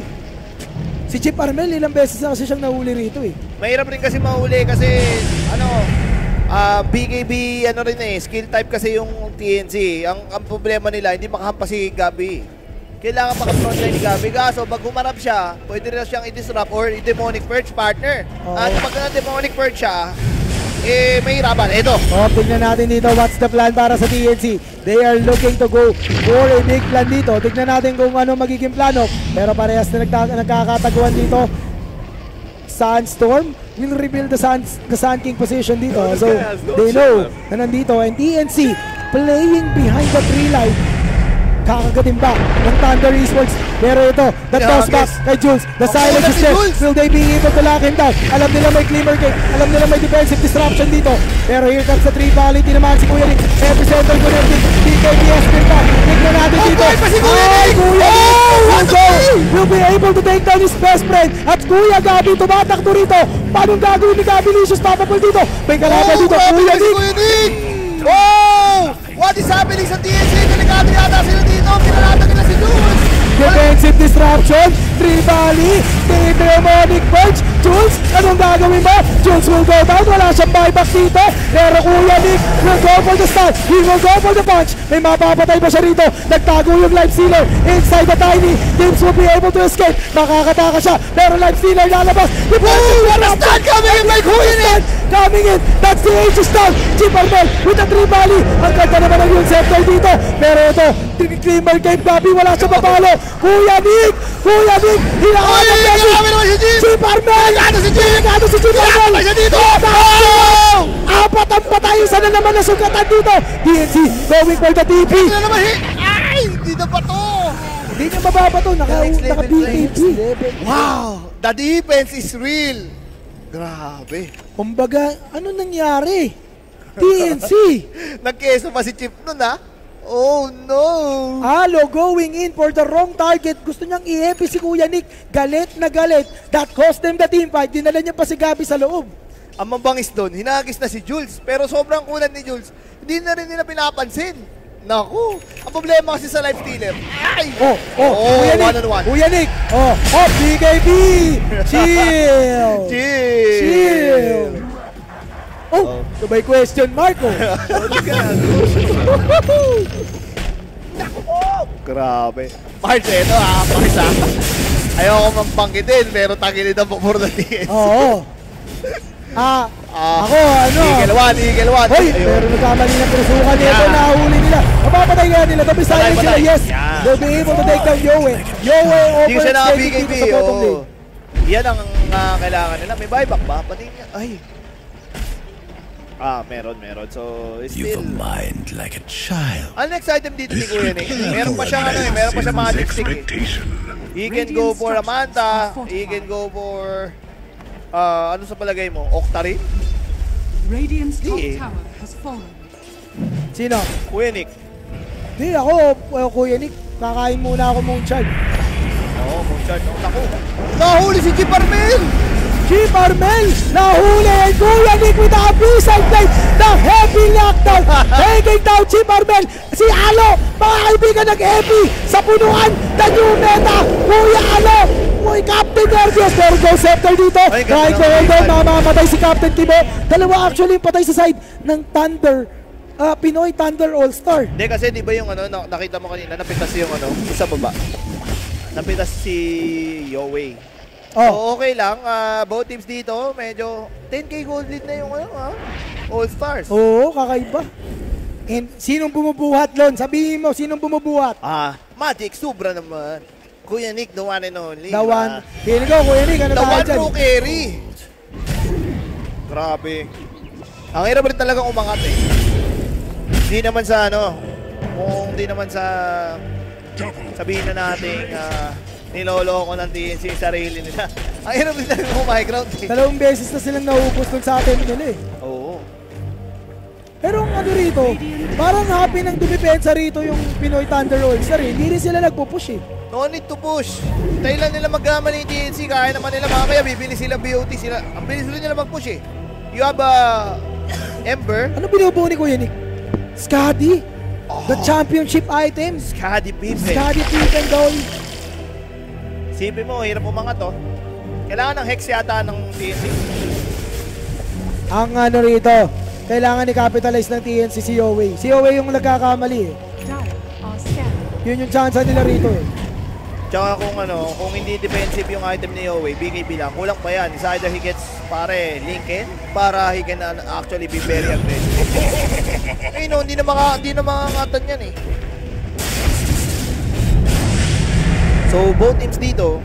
B: Si Chip Armel, ilang beses na kasi siyang nahuli rito eh.
A: mahirap rin kasi mahuli kasi ano, ah BKB ano rin eh, skill type kasi yung TNC. Ang, ang problema nila, hindi makahampas si Gabi. Kailangan maka-frontline ni Gabi. Kaso, pag humarap siya, pwede rin siyang i-disrupt or i-demonic purge partner.
B: Oo.
A: At pag na-demonic purge siya, eh, mahirapan. Ito,
B: Oh, tingnan natin dito what's the plan para sa TNC. They are looking to go for a big plan dito. Tingnan natin kung ano magiging plano. Pero parehas na nagkakataguan dito. Sandstorm will reveal the Sun, the Sun King position dito. So, they know na nandito. And TNC playing behind the tree line. Kakagatin ba ng Thunder Esports? Pero ito, the
A: Yeah,
B: toss back kay Jules. The
A: Ang
B: silence is there. Will they be able to lock him down? Alam nila may Glimmer Gate. Alam nila may defensive disruption dito. Pero here comes the three volley. Tinamaan si Kuya Nick. Epicenter connected. DKBS pin back. Tignan natin
A: Oh,
B: dito.
A: boy, pa si Kuya Nick!
B: Kuya
A: Oh,
B: Nick!
A: what
B: Will be able to take down his best friend. At Kuya Gabi tumatakbo rito. Paano gagawin ni Gabi Licious papapal dito? May kalaban dito.
A: grabe
B: Kuya Nick.
A: Kuya Nick! Wow! What is happening sa TNC? Delikado yata sila dito. Pinalatag nila si Jules.
B: Defensive disruption, volley, three demonic punch. Jules, anong gagawin mo? Jules will go down, wala siyang buyback dito. Pero Kuya Nick will go for the stun. He will go for the punch. May mapapatay pa siya rito. Nagtago yung life stealer inside the tiny. James will be able to escape. Makakataka siya. Pero life stealer lalabas. Defensive
A: Oh, what a
B: disruption.
A: stun coming in by Kuya Nick!
B: Coming in, that's the Aegis stun. Chip Armel with the three volley. Ang ganda naman ng yung scepter dito. Pero ito, Glimmer Game Gabi, wala siya mapalo. Kuya Nick! Kuya Nick!
A: Si Jim!
B: Armel!
A: Delikado si Jim!
B: Delikado si Chip Armel!
A: Delikado siya dito!
B: Oh! Apat ang patay, isa na naman na sugatan dito. DNC going for the TP.
A: Ay! Hindi na ba to?
B: Hindi niya mababato, naka,
A: Next level
B: naka BKB.
A: Wow! The defense is real. Grabe.
B: Kumbaga, ano nangyari? TNC!
A: Nagkeso pa si Chip nun ha. Oh no!
B: Alo going in for the wrong target. Gusto niyang i-epi si Kuya Nick. Galit na galit. That cost them the team fight. Dinala niya pa si Gabi sa loob.
A: Ang mabangis doon, hinagis na si Jules. Pero sobrang kulat ni Jules, hindi na rin nila pinapansin. Naku, ang problema kasi sa life stealer. Ay!
B: Oh, oh,
A: Oh,
B: Kuya Nick.
A: one on one.
B: Kuya Nick. Oh, oh, BKB. Chill.
A: Chill!
B: Chill. Oh, sabay question mark oh.
A: Grabe. Mars, eto ha, Mars ha. Ayoko mampangkitin, pero tangilid ang for the TNC.
B: Oo. Ah,
A: Ah,
B: ako ano.
A: Eagle 1, Eagle 1.
B: Hoy, pero nagkamali ng pinasukan nito,
A: Yeah.
B: nahuli nila. Mapapatay kaya nila, tapi silent
A: Patay,
B: sila,
A: patay.
B: yes.
A: Yeah.
B: They'll be able to take down Yowie. Yowie
A: Hindi ko siya
B: overextending
A: nakabigay,
B: dito sa bottom
A: oh.
B: lane.
A: Yan ang uh, kailangan nila. May buyback ba? Pati niya. Ay. Ah, meron, meron. So,
E: You've
A: still.
E: a mind like a child.
A: Ang next item dito ni Kuya Nick, meron pa siyang ano eh, meron pa siyang magic stick eh. He can go for a Manta, he can go for, ah, ano sa palagay mo? Octarine?
C: Radiant's top
A: eh.
C: tower has fallen.
B: Sino?
A: Kuya Nick.
B: Di, ako, uh, Kuya Nick, kakain muna ako moonshine.
A: Oo, oh, Moonshot. Oh, naku. Nahuli si Chip Armel!
B: Chief Armel, nahuli ang Kuya Nick with the abyssal blade, the heavy knockdown, taking down Chief Armel, si Alo, mga kaibigan nag-heavy sa punuan, the new meta, Kuya Alo, Uy, Captain Nervios, pero go scepter dito, trying to hold on, mamamatay si Captain Tibo, dalawa actually yung patay sa side ng Thunder, ah, Pinoy Thunder All-Star.
A: Hindi kasi di ba yung ano, na- nakita mo kanina, napitas yung ano, sa baba. Napitas si Yowei.
B: Oh,
A: So, okay lang. ah, both teams dito, medyo 10k gold lead na yung ano, ah, All Stars.
B: oo, kakaiba. And sinong bumubuhat, Lon? Sabihin mo, sinong bumubuhat?
A: Ah, Magic, sobra naman. Kuya Nick, the one and only.
B: The one. Here you go, Kuya Nick. Ano
A: The one
B: dyan?
A: pro carry. Grabe. Ang hirap rin talagang umangat eh. Hindi naman sa ano, kung hindi naman sa sabihin na natin uh, niloloko ng TNC yung sarili nila. Ang hirap rin talagang umiground eh.
B: Dalawang beses na silang naubos dun sa atin nila eh.
A: Oo.
B: Pero ang ano rito, parang happy nang dumipensa rito yung Pinoy Thunder All-Star eh. Hindi rin sila nagpo-push eh.
A: No need to push. Tayo lang nila magkama ng TNC, kaya naman nila mamaya bibili sila BOT sila. Ang bilis rin nila mag-push eh. You have a Ember,
B: Ano binubuo ni Kuya Nick? Scotty? The championship items?
A: Skadi Pippen.
B: Scotty Pippen daw.
A: Sipin mo, hirap umangat to. Kailangan ng hex yata ng TNC.
B: Ang ano rito, kailangan i-capitalize ng TNC si Yowie. Si Yowie yung nagkakamali eh. Yun yung chance nila rito eh.
A: Tsaka kung ano, kung hindi defensive yung item ni Yowie, BKB lang, kulang pa yan. It's either he gets, pare, Lincoln, para he can uh, actually be very aggressive. eh no, hindi na, maka, hindi na makangatan yan eh. So, both teams dito,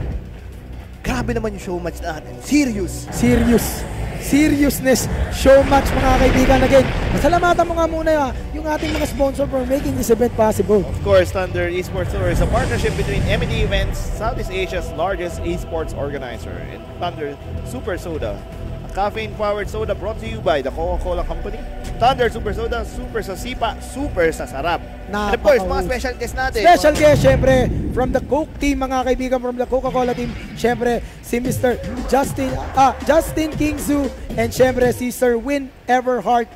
A: grabe naman yung show match natin. Serious.
B: Serious. Seriousness. Show match mga kaibigan. Again, masalamatan mo nga muna yung ating mga sponsor for making this event possible.
A: Of course, Thunder Esports Tour is a partnership between MED Events, Southeast Asia's largest esports organizer, and Thunder Super Soda, caffeine-powered soda brought to you by the Coca-Cola Company. Thunder Super Soda, super sa sipa, super sa sarap. And of course, mga
B: Napaka-
A: special guest natin.
B: Special guest, syempre, from the Coke team, mga kaibigan from the Coca-Cola team, syempre, si Mr. Justin, ah, Justin Kingzu, and syempre, si Sir Win Everhart,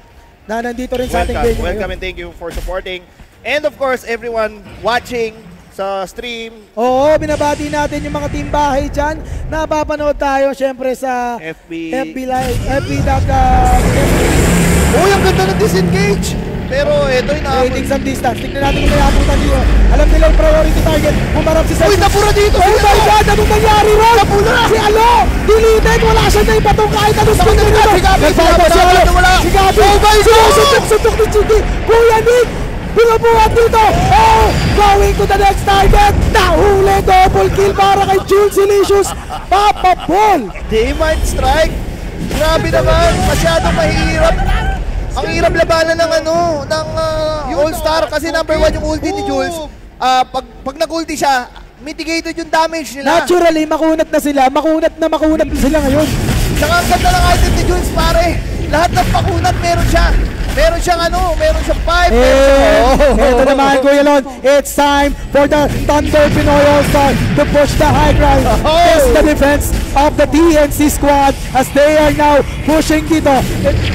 B: na nandito rin sa ating
A: Welcome,
B: venue
A: welcome
B: ngayon.
A: and thank you for supporting. And of course, everyone watching sa stream,
B: Oo, binabati natin yung mga team bahay dyan. Napapanood tayo, syempre, sa
A: FB.
B: FB Live, FB.com,
A: Uy, ang ganda ng disengage! Pero ito yung
B: rating some distance. Tignan natin kung may abutan dito. Alam nila yung priority target. Pumarap si
A: Uy,
B: Celsius.
A: napura dito!
B: Oh my God! Anong nangyari ron? Si Alo! Deleted! Wala siya na ipatong kahit anong skill na dito.
A: Si Gabi,
B: Nagpapa si
A: wala,
B: Alo.
A: wala.
B: Si Gabi!
A: Oh my God!
B: Sinusuntok-suntok ni Chiki! Kuya Nick! Binubuhat dito! Oh! Going to the next target! Nahuli! Double kill para kay Jules Silicious! Papa Ball!
A: Daymind Strike. Grabe naman, masyadong mahirap. Ang hirap labanan ng ano, ng ah, All-Star kasi number one yung ulti ni Jules. Ah, pag pag nag-ulti siya, mitigated yung damage nila.
B: Naturally, makunat na sila. Makunat na makunat na sila ngayon.
A: Saka ang ganda ng item ni Jules, pare. Lahat ng pakunat meron siya. Meron siyang ano, meron siyang pipe. Meron siyang-
B: ito naman, Kuya Lon, it's time for the Thunder Pinoy All-Star to push the high ground.
A: Oh!
B: It's the defense of the TNC squad as they are now pushing dito.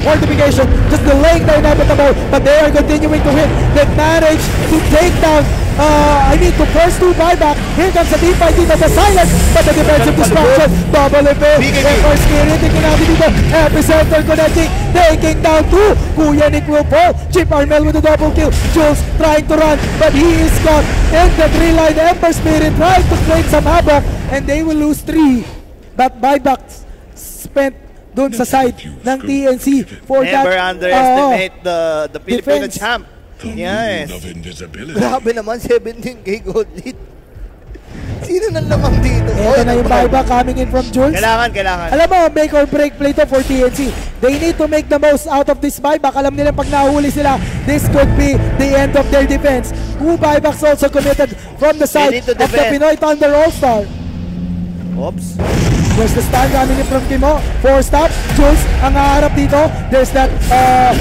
B: Fortification, just delaying the inevitable, but they are continuing to hit. They managed to take down Uh, I mean, to force two buyback. Here comes the deep fight dito, the silence, but the defensive destruction. Double effect. And for Spirit, tingnan natin dito. Epicenter connecting, taking down two. Kuya Nick will fall. Chip Armel with a double kill. Jules trying to run, but he is caught in the three line. Ember Spirit trying to create some havoc, and they will lose three. But buybacks spent doon sa side ng TNC for
A: Never
B: that.
A: underestimate the the Filipino
B: Defense.
A: champ. Yes. Grabe naman, 17k gold lead. Sino nang lamang dito?
B: Oh, ito na yung buyback coming in from Jules.
A: Kailangan, kailangan.
B: Alam mo, make or break play to for TNC. They need to make the most out of this buyback. Alam nila pag nahuli sila, this could be the end of their defense. Two buybacks also committed from the side of the. Pinoy Thunder All-Star.
A: Oops.
B: There's the stand coming in from Timo. Four stop. Jules ang haharap dito. There's that uh,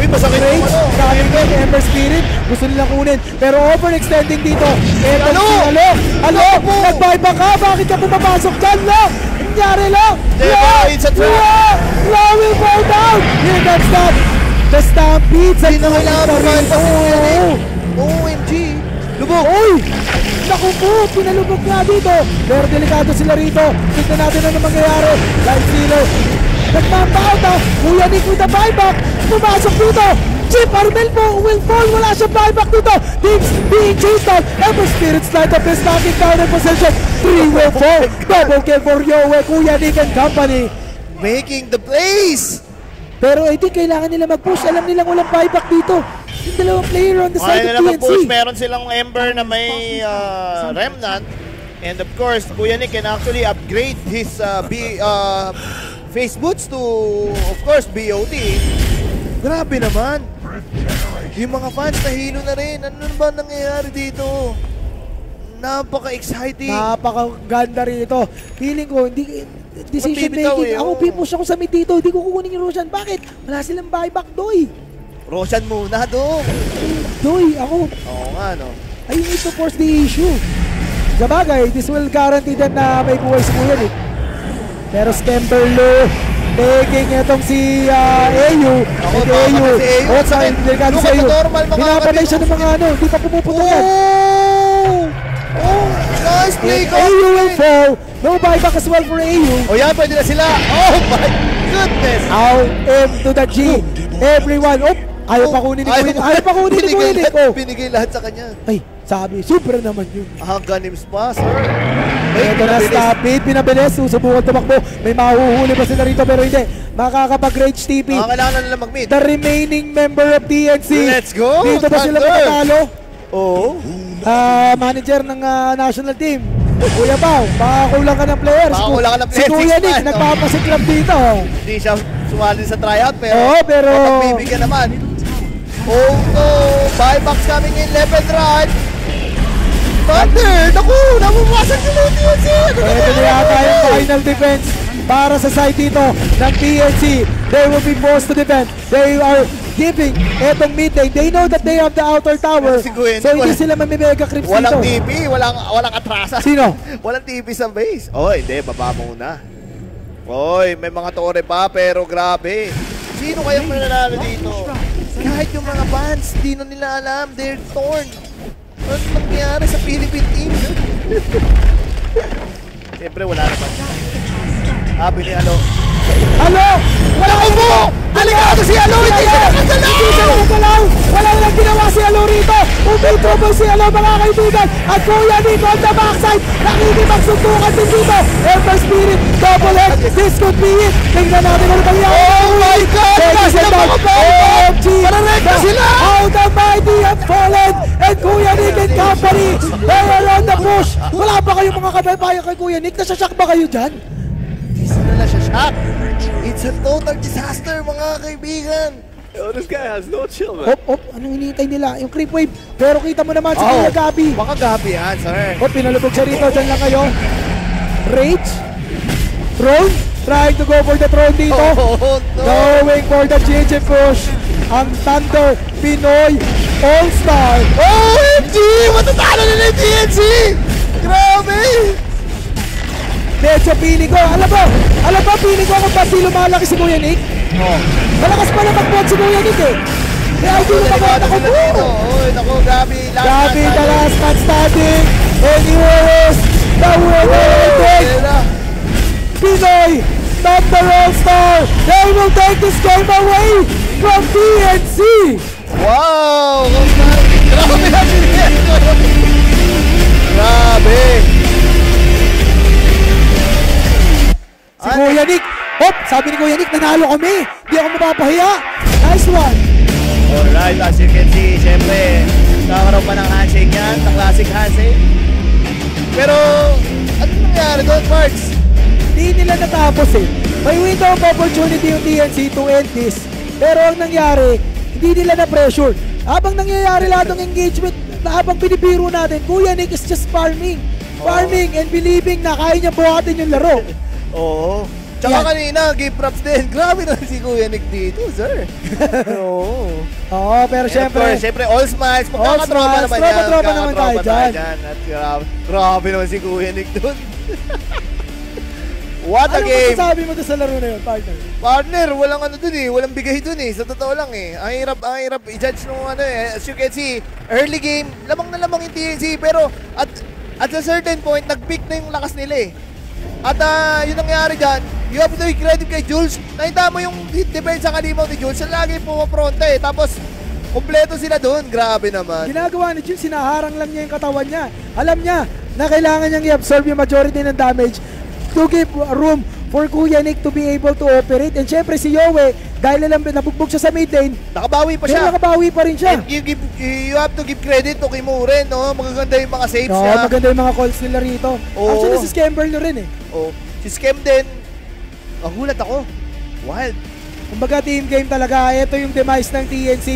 A: Uy, masakit yung
B: Rage
A: ano.
B: coming in. Ember Spirit. Gusto nilang kunin. Pero overextending dito. Eto
A: Ano?
B: Alo. Alo,
A: Ano?
B: nag-buyback ka. Bakit ka pumapasok dyan, Lo? Nangyari?
A: Diba,
B: Lo!
A: it's a trap.
B: Lo! Lo will fall down. Here comes that. The Stampede sa
A: Hindi na kailangan pumain pa Nick. OMG. Lubog.
B: Uy! Naku po, pinalubog nga dito. Pero delikado sila rito. Tignan natin ano mangyayari. Light Stealer. Nagpapaout ah. Kuya Nick with the buyback. Pumasok dito. Chip Armel po will fall. Wala siyang buyback dito. Teams being chased down. Ever Spirits light up his knocking counter position. Three will fall. Double kill for Yowe. Kuya Nick and company.
A: Making the plays.
B: Pero I think kailangan nila mag-push. Alam nilang walang buyback dito. Yung dalawang player on the
A: Kaya
B: side
A: nila
B: of
A: mag-push.
B: TNC.
A: Meron silang Ember na may uh, Remnant. And of course, Kuya Nick can actually upgrade his uh, B, uh, face boots to, of course, BOT. Grabe naman. Yung mga fans nahilo na rin. Ano ba nangyayari dito? Napaka-exciting.
B: Napakaganda rito. Feeling ko, hindi decision making.
A: eh,
B: Ako,
A: oo.
B: pipush ako sa mid dito. Hindi ko kukunin yung Roshan. Bakit? Wala silang buyback, Doy.
A: Roshan muna doon.
B: Doy, ako,
A: Oo nga, no?
B: I need to force the issue. Sa bagay, this will guarantee them na may buhay si Kuya Nick. Pero Skemberlo, taking itong si uh, AU.
A: Ako, baka
B: AU.
A: si AU.
B: O, sa
A: Sakit.
B: delikado
A: at
B: AU.
A: kapatid.
B: siya ng mga ano, hindi pa pumuputok yan.
A: Oh! Oh! Nice play,
B: AU will
A: Coach!
B: fall. No buyback as well for AU.
A: O yan, pwede na sila. Oh my goodness!
B: out into the G. Everyone, oh, ayaw pa kunin ni Kuya. Ayaw pa kunin ni
A: lahat-
B: Oh.
A: Binigay lahat sa kanya.
B: Ay, sabi, super naman yun.
A: Hanggang nims pa, sir. Ay,
B: Ito na
A: pinabilis.
B: Stampede, pinabilis, susubukan tumakbo. May mahuhuli ba sila rito pero hindi. Makakapag-rage TP.
A: Ah, kailangan na nila mag-mid.
B: The remaining member of TNC.
A: Let's go,
B: Dito ba sila makatalo?
A: Oo.
B: Ah, manager ng ah, national team. Kuya Pao, baka kulang ka ng players.
A: Baka kulang ka ng
B: Si
A: players,
B: Kuya
A: six
B: Nick,
A: oh.
B: nagpapasiklab dito.
A: Hindi siya sumali sa tryout, pero...
B: Oo, pero-
A: Mapagbibigyan naman. Oh no! Buybacks coming in left and right. Thunder! Naku! Nabuwasan yung mga TNC! Ano
B: Ito na yata yung final defense para sa side dito ng TNC. They will be forced to defend. They are giving etong mid lane. They know that they have the outer tower.
A: Si Gwen,
B: So hindi sila mamimega creeps
A: Walang
B: dito.
A: TP, walang, walang atrasa.
B: Sino?
A: walang TP sa base. Oy, hindi, baba muna. Oy, may mga tore pa, pero grabe. Sino kayang mananalo dito? Kahit yung mga fans, di na nila alam. They're torn. Ano nangyari sa Philippine team? Siyempre, wala naman. Sabi ni ano,
B: Ano? Wala kayo mo! Aligado si Alo! Hindi siya nakagalaw! Hindi siya nakagalaw! Wala walang ginawa si Alo rito! Umitubo si Alo mga kaibigan! At Kuya Nico on the backside! Nakikipagsuntukan din dito! Ember Spirit! Double head! This could be it! Tingnan natin ano nangyari!
A: Oh my God!
B: Thank you
A: Basta
B: so
A: na
B: much!
A: mga bata!
B: OMG!
A: Pararekta sila!
B: How the mighty have fallen! And Kuya Nick and company! They are on the push! Wala ba kayong mga kababayan kay Kuya Nick? Nasasyak ba kayo dyan?
A: Na siya shock. It's a total disaster, mga kaibigan.
D: Yo, this guy has no chill, man.
B: Hop, hop, anong hinihintay nila? Yung creep wave. Pero kita mo naman si
A: Oh,
B: Kuya Gabi.
A: Baka gabi yan, sir.
B: Hop, pinalubog siya rito. Diyan lang kayo. Rage. Throne. trying to go for the throne dito.
A: Oh, no.
B: Going for the GG push. Ang Thunder Pinoy All-Star.
A: OMG! Matatalo nila yung TNC! Grabe!
B: Medyo pili ko. Alam mo, alam mo, pili ko kung ba't di lumalaki si Kuya Nick?
A: Oh.
B: Malakas pala mag si Kuya Nick eh. Kaya hindi mo
A: delikado
B: ako
A: dito. Oy, naku, grabe. Man
B: the last man standing. And here is the winner.
A: Ayan na.
B: Pinoy Thunder All-Star. They will take this game away from PNC.
A: Wow! Grabe na sila. Grabe.
B: Si Kuya Nick. Hop, sabi ni Kuya Nick, nanalo kami. Di ako mapapahiya. Nice one.
A: Alright, as you can see, syempre, nakakaroon pa ng handshake yan, ng classic handshake. Pero, ano nangyari doon, Parks?
B: Hindi nila natapos eh. May window of opportunity yung TNC to end this. Pero ang nangyari, hindi nila na-pressure. Habang nangyayari lahat ng engagement, habang pinipiro natin, Kuya Nick is just farming. Farming and believing na kaya niya buhatin yung laro.
A: Oo. Tsaka
B: Yan.
A: kanina, give props din. Grabe na si Kuya Nick dito, sir. Oo.
B: Oo, pero
A: And of
B: syempre,
A: course, syempre, all smiles. Magkakatropa
B: smiles.
A: naman yan.
B: Tropa-tropa naman tayo
A: Magkakatropa
B: dyan.
A: At grabe, grabe naman si Kuya Nick doon. What a
B: ano
A: game!
B: masasabi mo doon sa laro na yun, partner?
A: Partner, walang ano dun eh, walang bigay dun eh. Sa totoo lang eh. Ang hirap, ang hirap i-judge nung ano eh. As you can see, early game, lamang na lamang yung TNC. Pero at at a certain point, nag-peak na yung lakas nila eh. At ah, yun ang nangyari dyan, you have to credit kay Jules. Nakita mo yung defense sa kalimaw ni Jules, siya lagi pumapronta eh. Tapos, kumpleto sila doon. Grabe naman.
B: Ginagawa ni Jun, sinaharang lang niya yung katawan niya. Alam niya na kailangan niyang i-absorb yung majority ng damage to give room for Kuya Nick to be able to operate. And syempre si Yowie, dahil alam nabugbog siya sa mid lane,
A: Nakabawi pa siya.
B: nakabawi pa rin siya.
A: And you, give, you have to give credit to Kimuren, no? Magaganda yung mga saves
B: No,
A: niya.
B: maganda yung mga calls nila rito.
A: Oo.
B: Actually, si Scamber na rin eh.
A: Oh, si Scam din. Nagulat ako. Wild.
B: Kumbaga team game talaga. Ito yung demise ng TNC.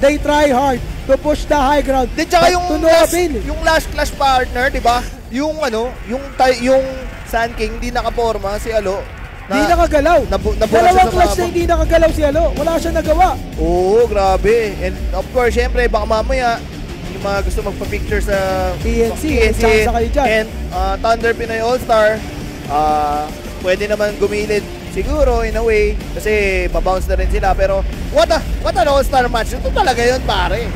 B: They try hard to push the high ground.
A: Di tsaka yung
B: no
A: last, yung last clash partner, di ba? Yung ano, yung yung Sun King hindi nakaporma si Alo.
B: Hindi nakagalaw.
A: nabu-
B: Dalawang clutch na hindi nakagalaw si Alo. Wala siya nagawa.
A: Oo, grabe. And of course, syempre baka mamaya yung mga gusto magpa-picture sa
B: chance kayo dyan.
A: and uh, Thunder Pinoy All-Star, ah, pwede naman gumilid siguro in a way kasi babounce na rin sila pero what a what an all-star match ito talaga yun pare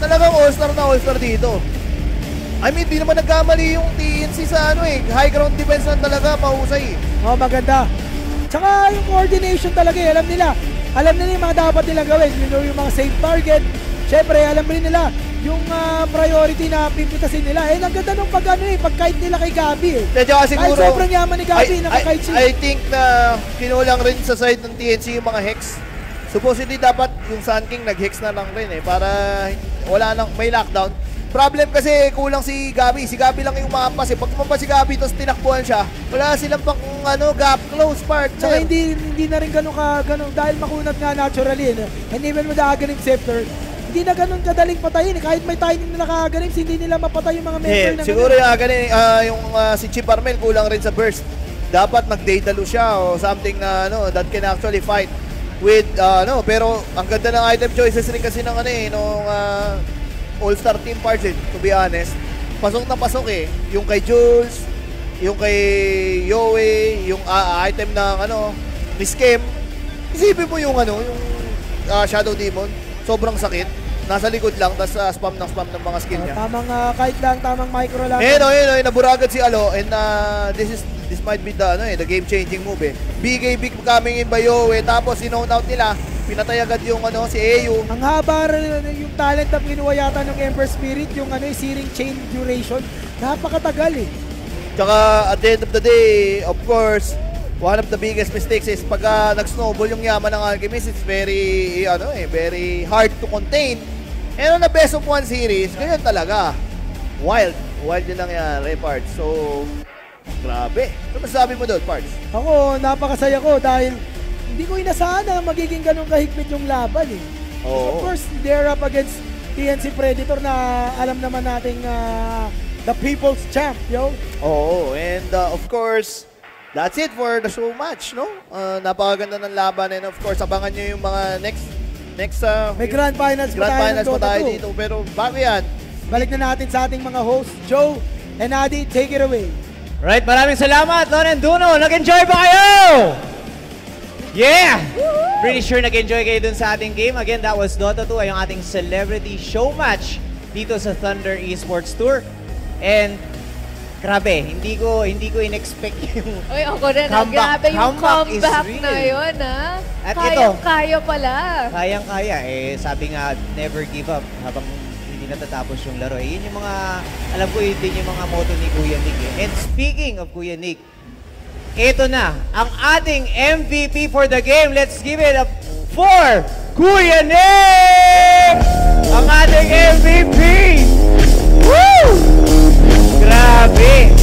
A: talagang all-star na all-star dito I mean di naman nagkamali yung TNC sa ano eh high ground defense lang talaga mahusay eh.
B: Oh, maganda. Tsaka yung coordination talaga eh. Alam nila. Alam nila yung mga dapat nilang gawin. You know, yung mga safe target. Siyempre, alam rin nila yung ah, priority na pipitasin nila. Eh, ang ganda nung pag ano eh, pag-kite nila kay Gabi eh.
A: Kaya siguro
B: Kahit sobrang yaman ni Gabi, nakakite siya.
A: I think na kinulang rin sa side ng TNC yung mga hex. Supposedly dapat yung Sun King nag-hex na lang rin eh para wala nang may lockdown. Problem kasi kulang si Gabi. Si Gabi lang yung makampas eh. Pag kumampas si Gabi tapos tinakbuhan siya, wala silang pang ano, gap close part.
B: Tsaka hindi, hindi na rin ganun ka, ganun, dahil makunat nga naturally, no? and even with the Aghanim Scepter, hindi na ganun kadaling patayin. eh. Kahit may timing na nakaganim, hindi nila mapatay yung mga member
A: Eh,
B: na
A: siguro yung, agad, ah, yung ah, si Chip Armel kulang rin sa burst. Dapat mag-daedalo siya o something na ano that can actually fight with ah, ano pero ang ganda ng item choices rin kasi ng ano eh nung ah, All-Star team parts eh, to be honest. Pasok na pasok eh. Yung kay Jules, yung kay Yowie, yung ah, item ng ano, ni Skem. Isipin mo yung ano, yung ah, Shadow Demon. Sobrang sakit. Nasa likod lang, tapos ah, spam ng spam ng mga skill niya.
B: Tamang ah, kahit lang, tamang micro lang.
A: Eh no, eh no, si Alo and uh, this is this might be the ano eh, the game changing move eh. BKB coming in by Yowie tapos sinown out nila. Pinatay agad yung ano si Ayu.
B: Ang haba rin yung talent na kinuha yata ng Emperor Spirit, yung ano, yung searing chain duration, napakatagal eh.
A: Tsaka at the end of the day, of course, one of the biggest mistakes is pag uh, nag-snowball yung yaman ng Alchemist, it's very ano eh, very hard to contain. And on the best of one series, ganyan talaga. Wild. Wild yung nangyari, Parts. So, grabe. Ano masasabi mo doon, Parts?
B: Ako, napakasaya ko dahil hindi ko inasahan na magiging ganun kahigpit yung laban eh.
A: Oo.
B: Of course, they're up against TNC Predator na alam naman nating ah, the people's champ, yo.
A: Oo, and uh, of course, that's it for the show match, no? Uh, napakaganda ng laban and of course, abangan nyo yung mga next next uh,
B: May grand finals pa
A: grand
B: tayo ng
A: finals pa tayo
B: 2.
A: dito. Pero bago yan,
B: Balik na natin sa ating mga host, Joe and Adi, take it away.
F: Right, maraming salamat, Lon and Duno. Nag-enjoy ba kayo? Yeah! Pretty sure nag-enjoy kayo dun sa ating game. Again, that was Dota 2, ay yung ating celebrity show match dito sa Thunder Esports Tour. And grabe, hindi ko hindi ko in-expect yung
G: Uy, ako rin.
F: Comeback-
G: Grabe yung
F: comeback
G: comeback na yun, ha?
F: At
G: Kayang-kaya pala.
F: kayang-kaya. Eh, sabi nga, never give up habang hindi natatapos yung laro. Eh, yun yung mga, alam ko yun din yung mga motto ni Kuya Nick. Eh. And speaking of Kuya Nick, ito na, ang ating MVP for the game. Let's give it up for Kuya Nick! Ang ating MVP! Woo! Grabe!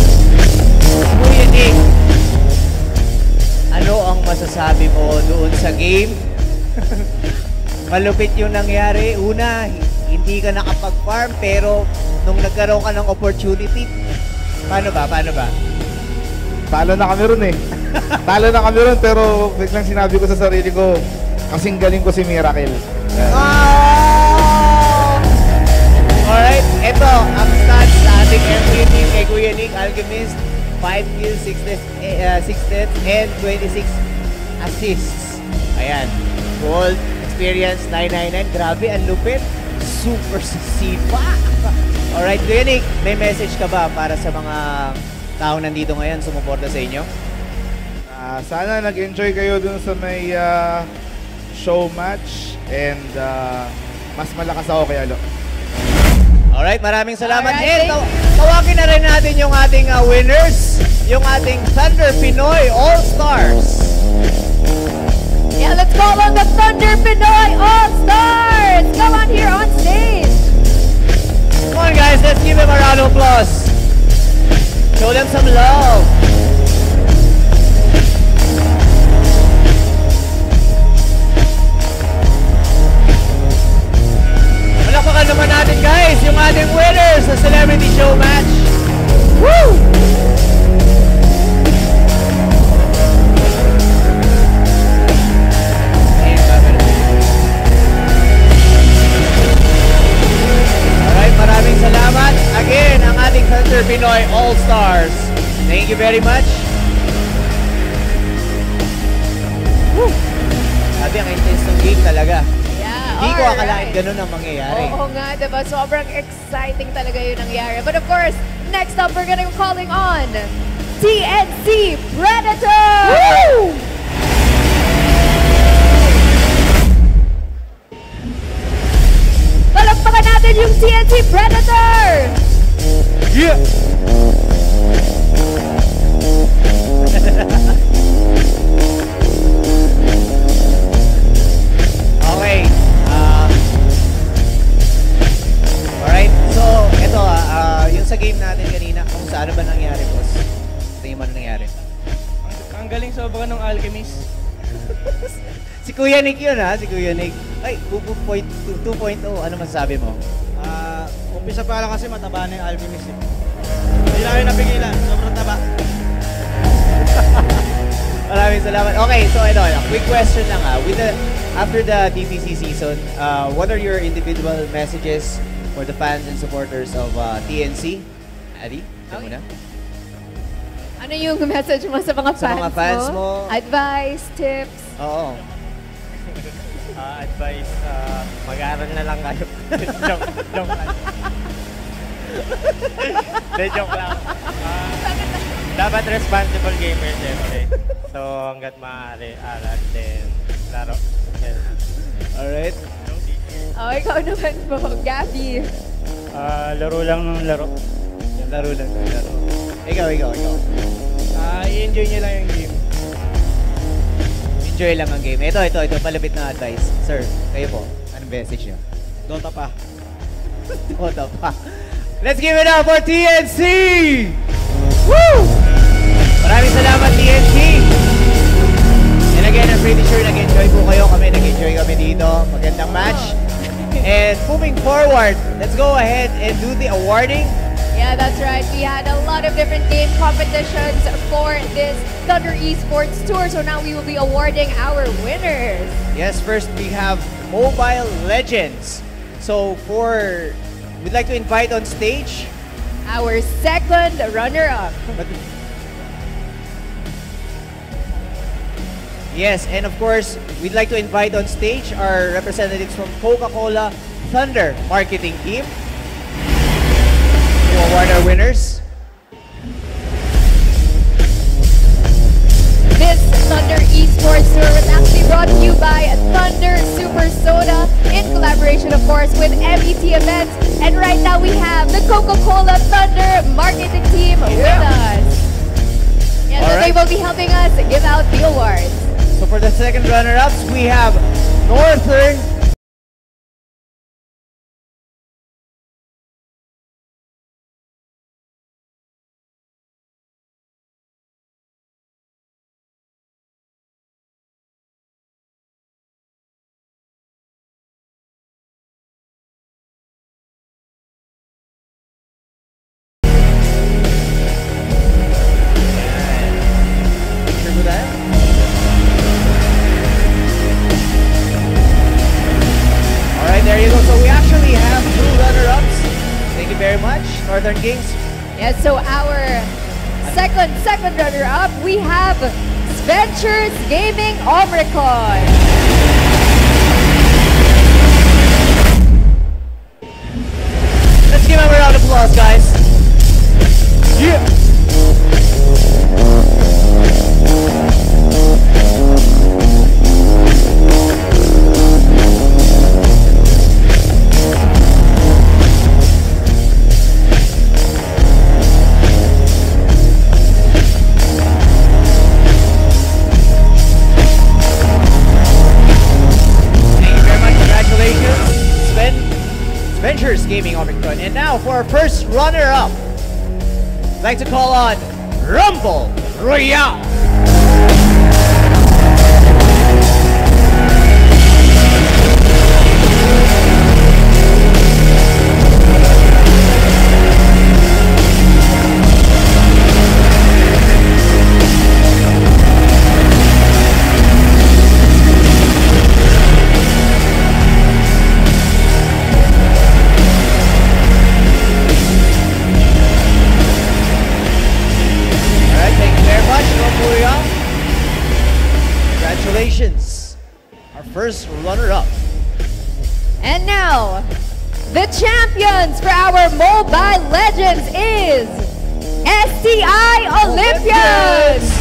F: Kuya Nick, ano ang masasabi mo doon sa game? Malupit yung nangyari. Una, hindi ka nakapag-farm pero nung nagkaroon ka ng opportunity, paano ba? Paano ba?
H: Talo na kami ron eh. Talo na kami ron pero biglang sinabi ko sa sarili ko, kasing galing ko si Miracle.
F: Alright, ito ang stats sa ating MVP kay Kuya Nick Alchemist. 5 kills, 6 deaths, eh, uh, 6 deaths, and 26 assists. Ayan. Gold, experience, 999. Grabe, ang lupit. Super sisipa. Alright, Kuya Nick, may message ka ba para sa mga taong nandito ngayon sumuporta sa inyo?
H: Ah, sana nag-enjoy kayo dun sa may ah, show match and ah, mas malakas ako kay Alo.
F: Alright, maraming salamat.
G: Alright,
F: And taw- tawagin na rin natin yung ating uh, winners, yung ating Thunder Pinoy All-Stars.
G: Yeah, let's call on the Thunder Pinoy All-Stars! Come on here on stage!
F: Come on guys, let's give them a round of applause. Show them some love. Palakpakan naman natin guys, yung ating winners sa Celebrity Show Match. Woo! Maraming salamat. Again, ang ating Thunder Pinoy All-Stars. Thank you very much. Woo! Sabi, ang intense ng game talaga.
G: Yeah,
F: Hindi ko akalain ganun ang mangyayari.
G: Oo nga, diba? Sobrang exciting talaga yung nangyari. But of course, next up, we're gonna be calling on TNC Predator! Woo! Palakpakan natin yung TNC Predator!
F: Yeah! okay. ah alright. So, ito ah, ah, yung sa game natin kanina, kung sa ano ba nangyari, boss? Tingin mo ano nangyari?
I: Ang galing sobra ng Alchemist.
F: Si Kuya Nick yun ha, si Kuya Nick. Ay, 2.0, 2.0, ano masasabi mo?
I: Ah, umpisa pa lang kasi mataba na yung Alchemist eh. Hindi na kayo napigilan, sobrang taba.
F: Maraming salamat. Okay, so ito, a quick question lang ah. With the, after the DPC season, uh, what are your individual messages for the fans and supporters of uh, TNC? Adi,
G: Okay.
F: muna.
G: Ano yung message mo sa mga
F: Sa
G: fans,
F: mga fans mo?
G: Advice, tips?
F: Oo.
I: Ah, advice, ah, mag-aaral na lang kayo. Joke, joke lang. Hindi, joke lang. Ah, dapat responsible gamer, syempre. So, hanggat maaari, aral din, laro. Yan.
F: Alright.
G: Oh, ikaw naman po, Gabby.
I: Ah, laro lang ng laro.
F: Laro lang, laro. Ikaw, ikaw, ikaw.
I: Ah, i-enjoy nyo lang yung game.
F: Enjoy lang ang game. Ito, ito, ito, palapit na advice. Sir, kayo po. Anong message niyo? Ito pa. Let's give it up for TNC! Woo! Maraming salamat, TNC! And again, I'm pretty sure nag-enjoy po kayo kami. Nag-enjoy kami dito. Magandang match. And moving forward, let's go ahead and do the awarding.
G: Yeah, that's right. We had a lot of different game competitions for this Thunder Esports Tour. So now we will be awarding our winners.
F: Yes, first we have Mobile Legends. So for, we'd like to invite on stage.
G: Our second runner-up.
F: Yes, and of course, we'd like to invite on stage our representatives from Coca-Cola Thunder Marketing Team to award our winners.
G: Collaboration, of course, with MET Events. And right now we have the Coca-Cola Thunder marketing team with us. Yeah, so
F: All
G: they will be helping us give out the awards.
F: So for the second runner-ups, we have Northern Record. Very much, Rumble Royale. Congratulations, our first runner-up.
G: And now, the champions for our Mobile Legends is STI Olympians! Palakpakan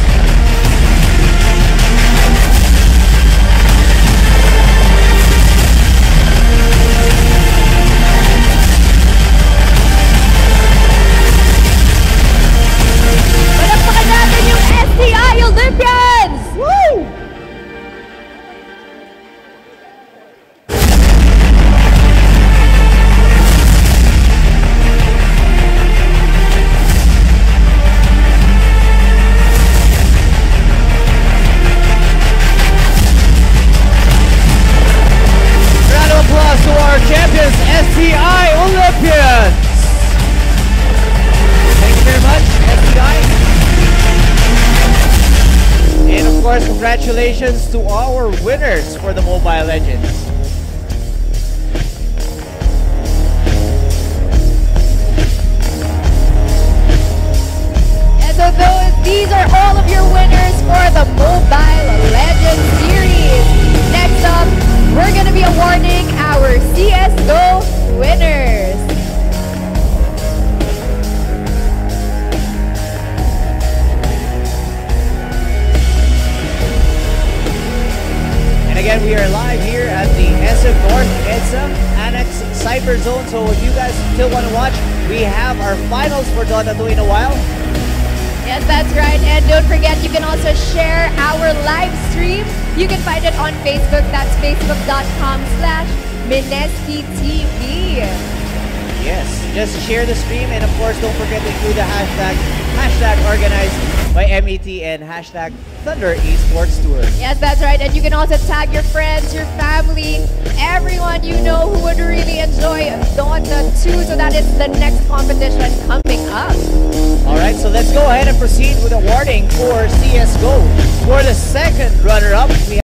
G: CSGO winners.
F: And again, we are live here at the SM North EDSA Annex Cyber Zone. So if you guys still want to watch, we have our finals for Dota 2 in a while.
G: Yes, that's right. And don't forget, you can also share our live stream. You can find it on Facebook. That's facebook.com slash Mineski TV.
F: Yes, just share the stream and of course don't forget to include the hashtag, hashtag organized by MET and hashtag Thunder Esports Tour.
G: Yes, that's right. And you can also tag your friends, your family, everyone you know who would really enjoy Dota 2. So that is the next competition coming up.
F: Alright, so let's go ahead and proceed with the awarding for CSGO. For the second runner-up, we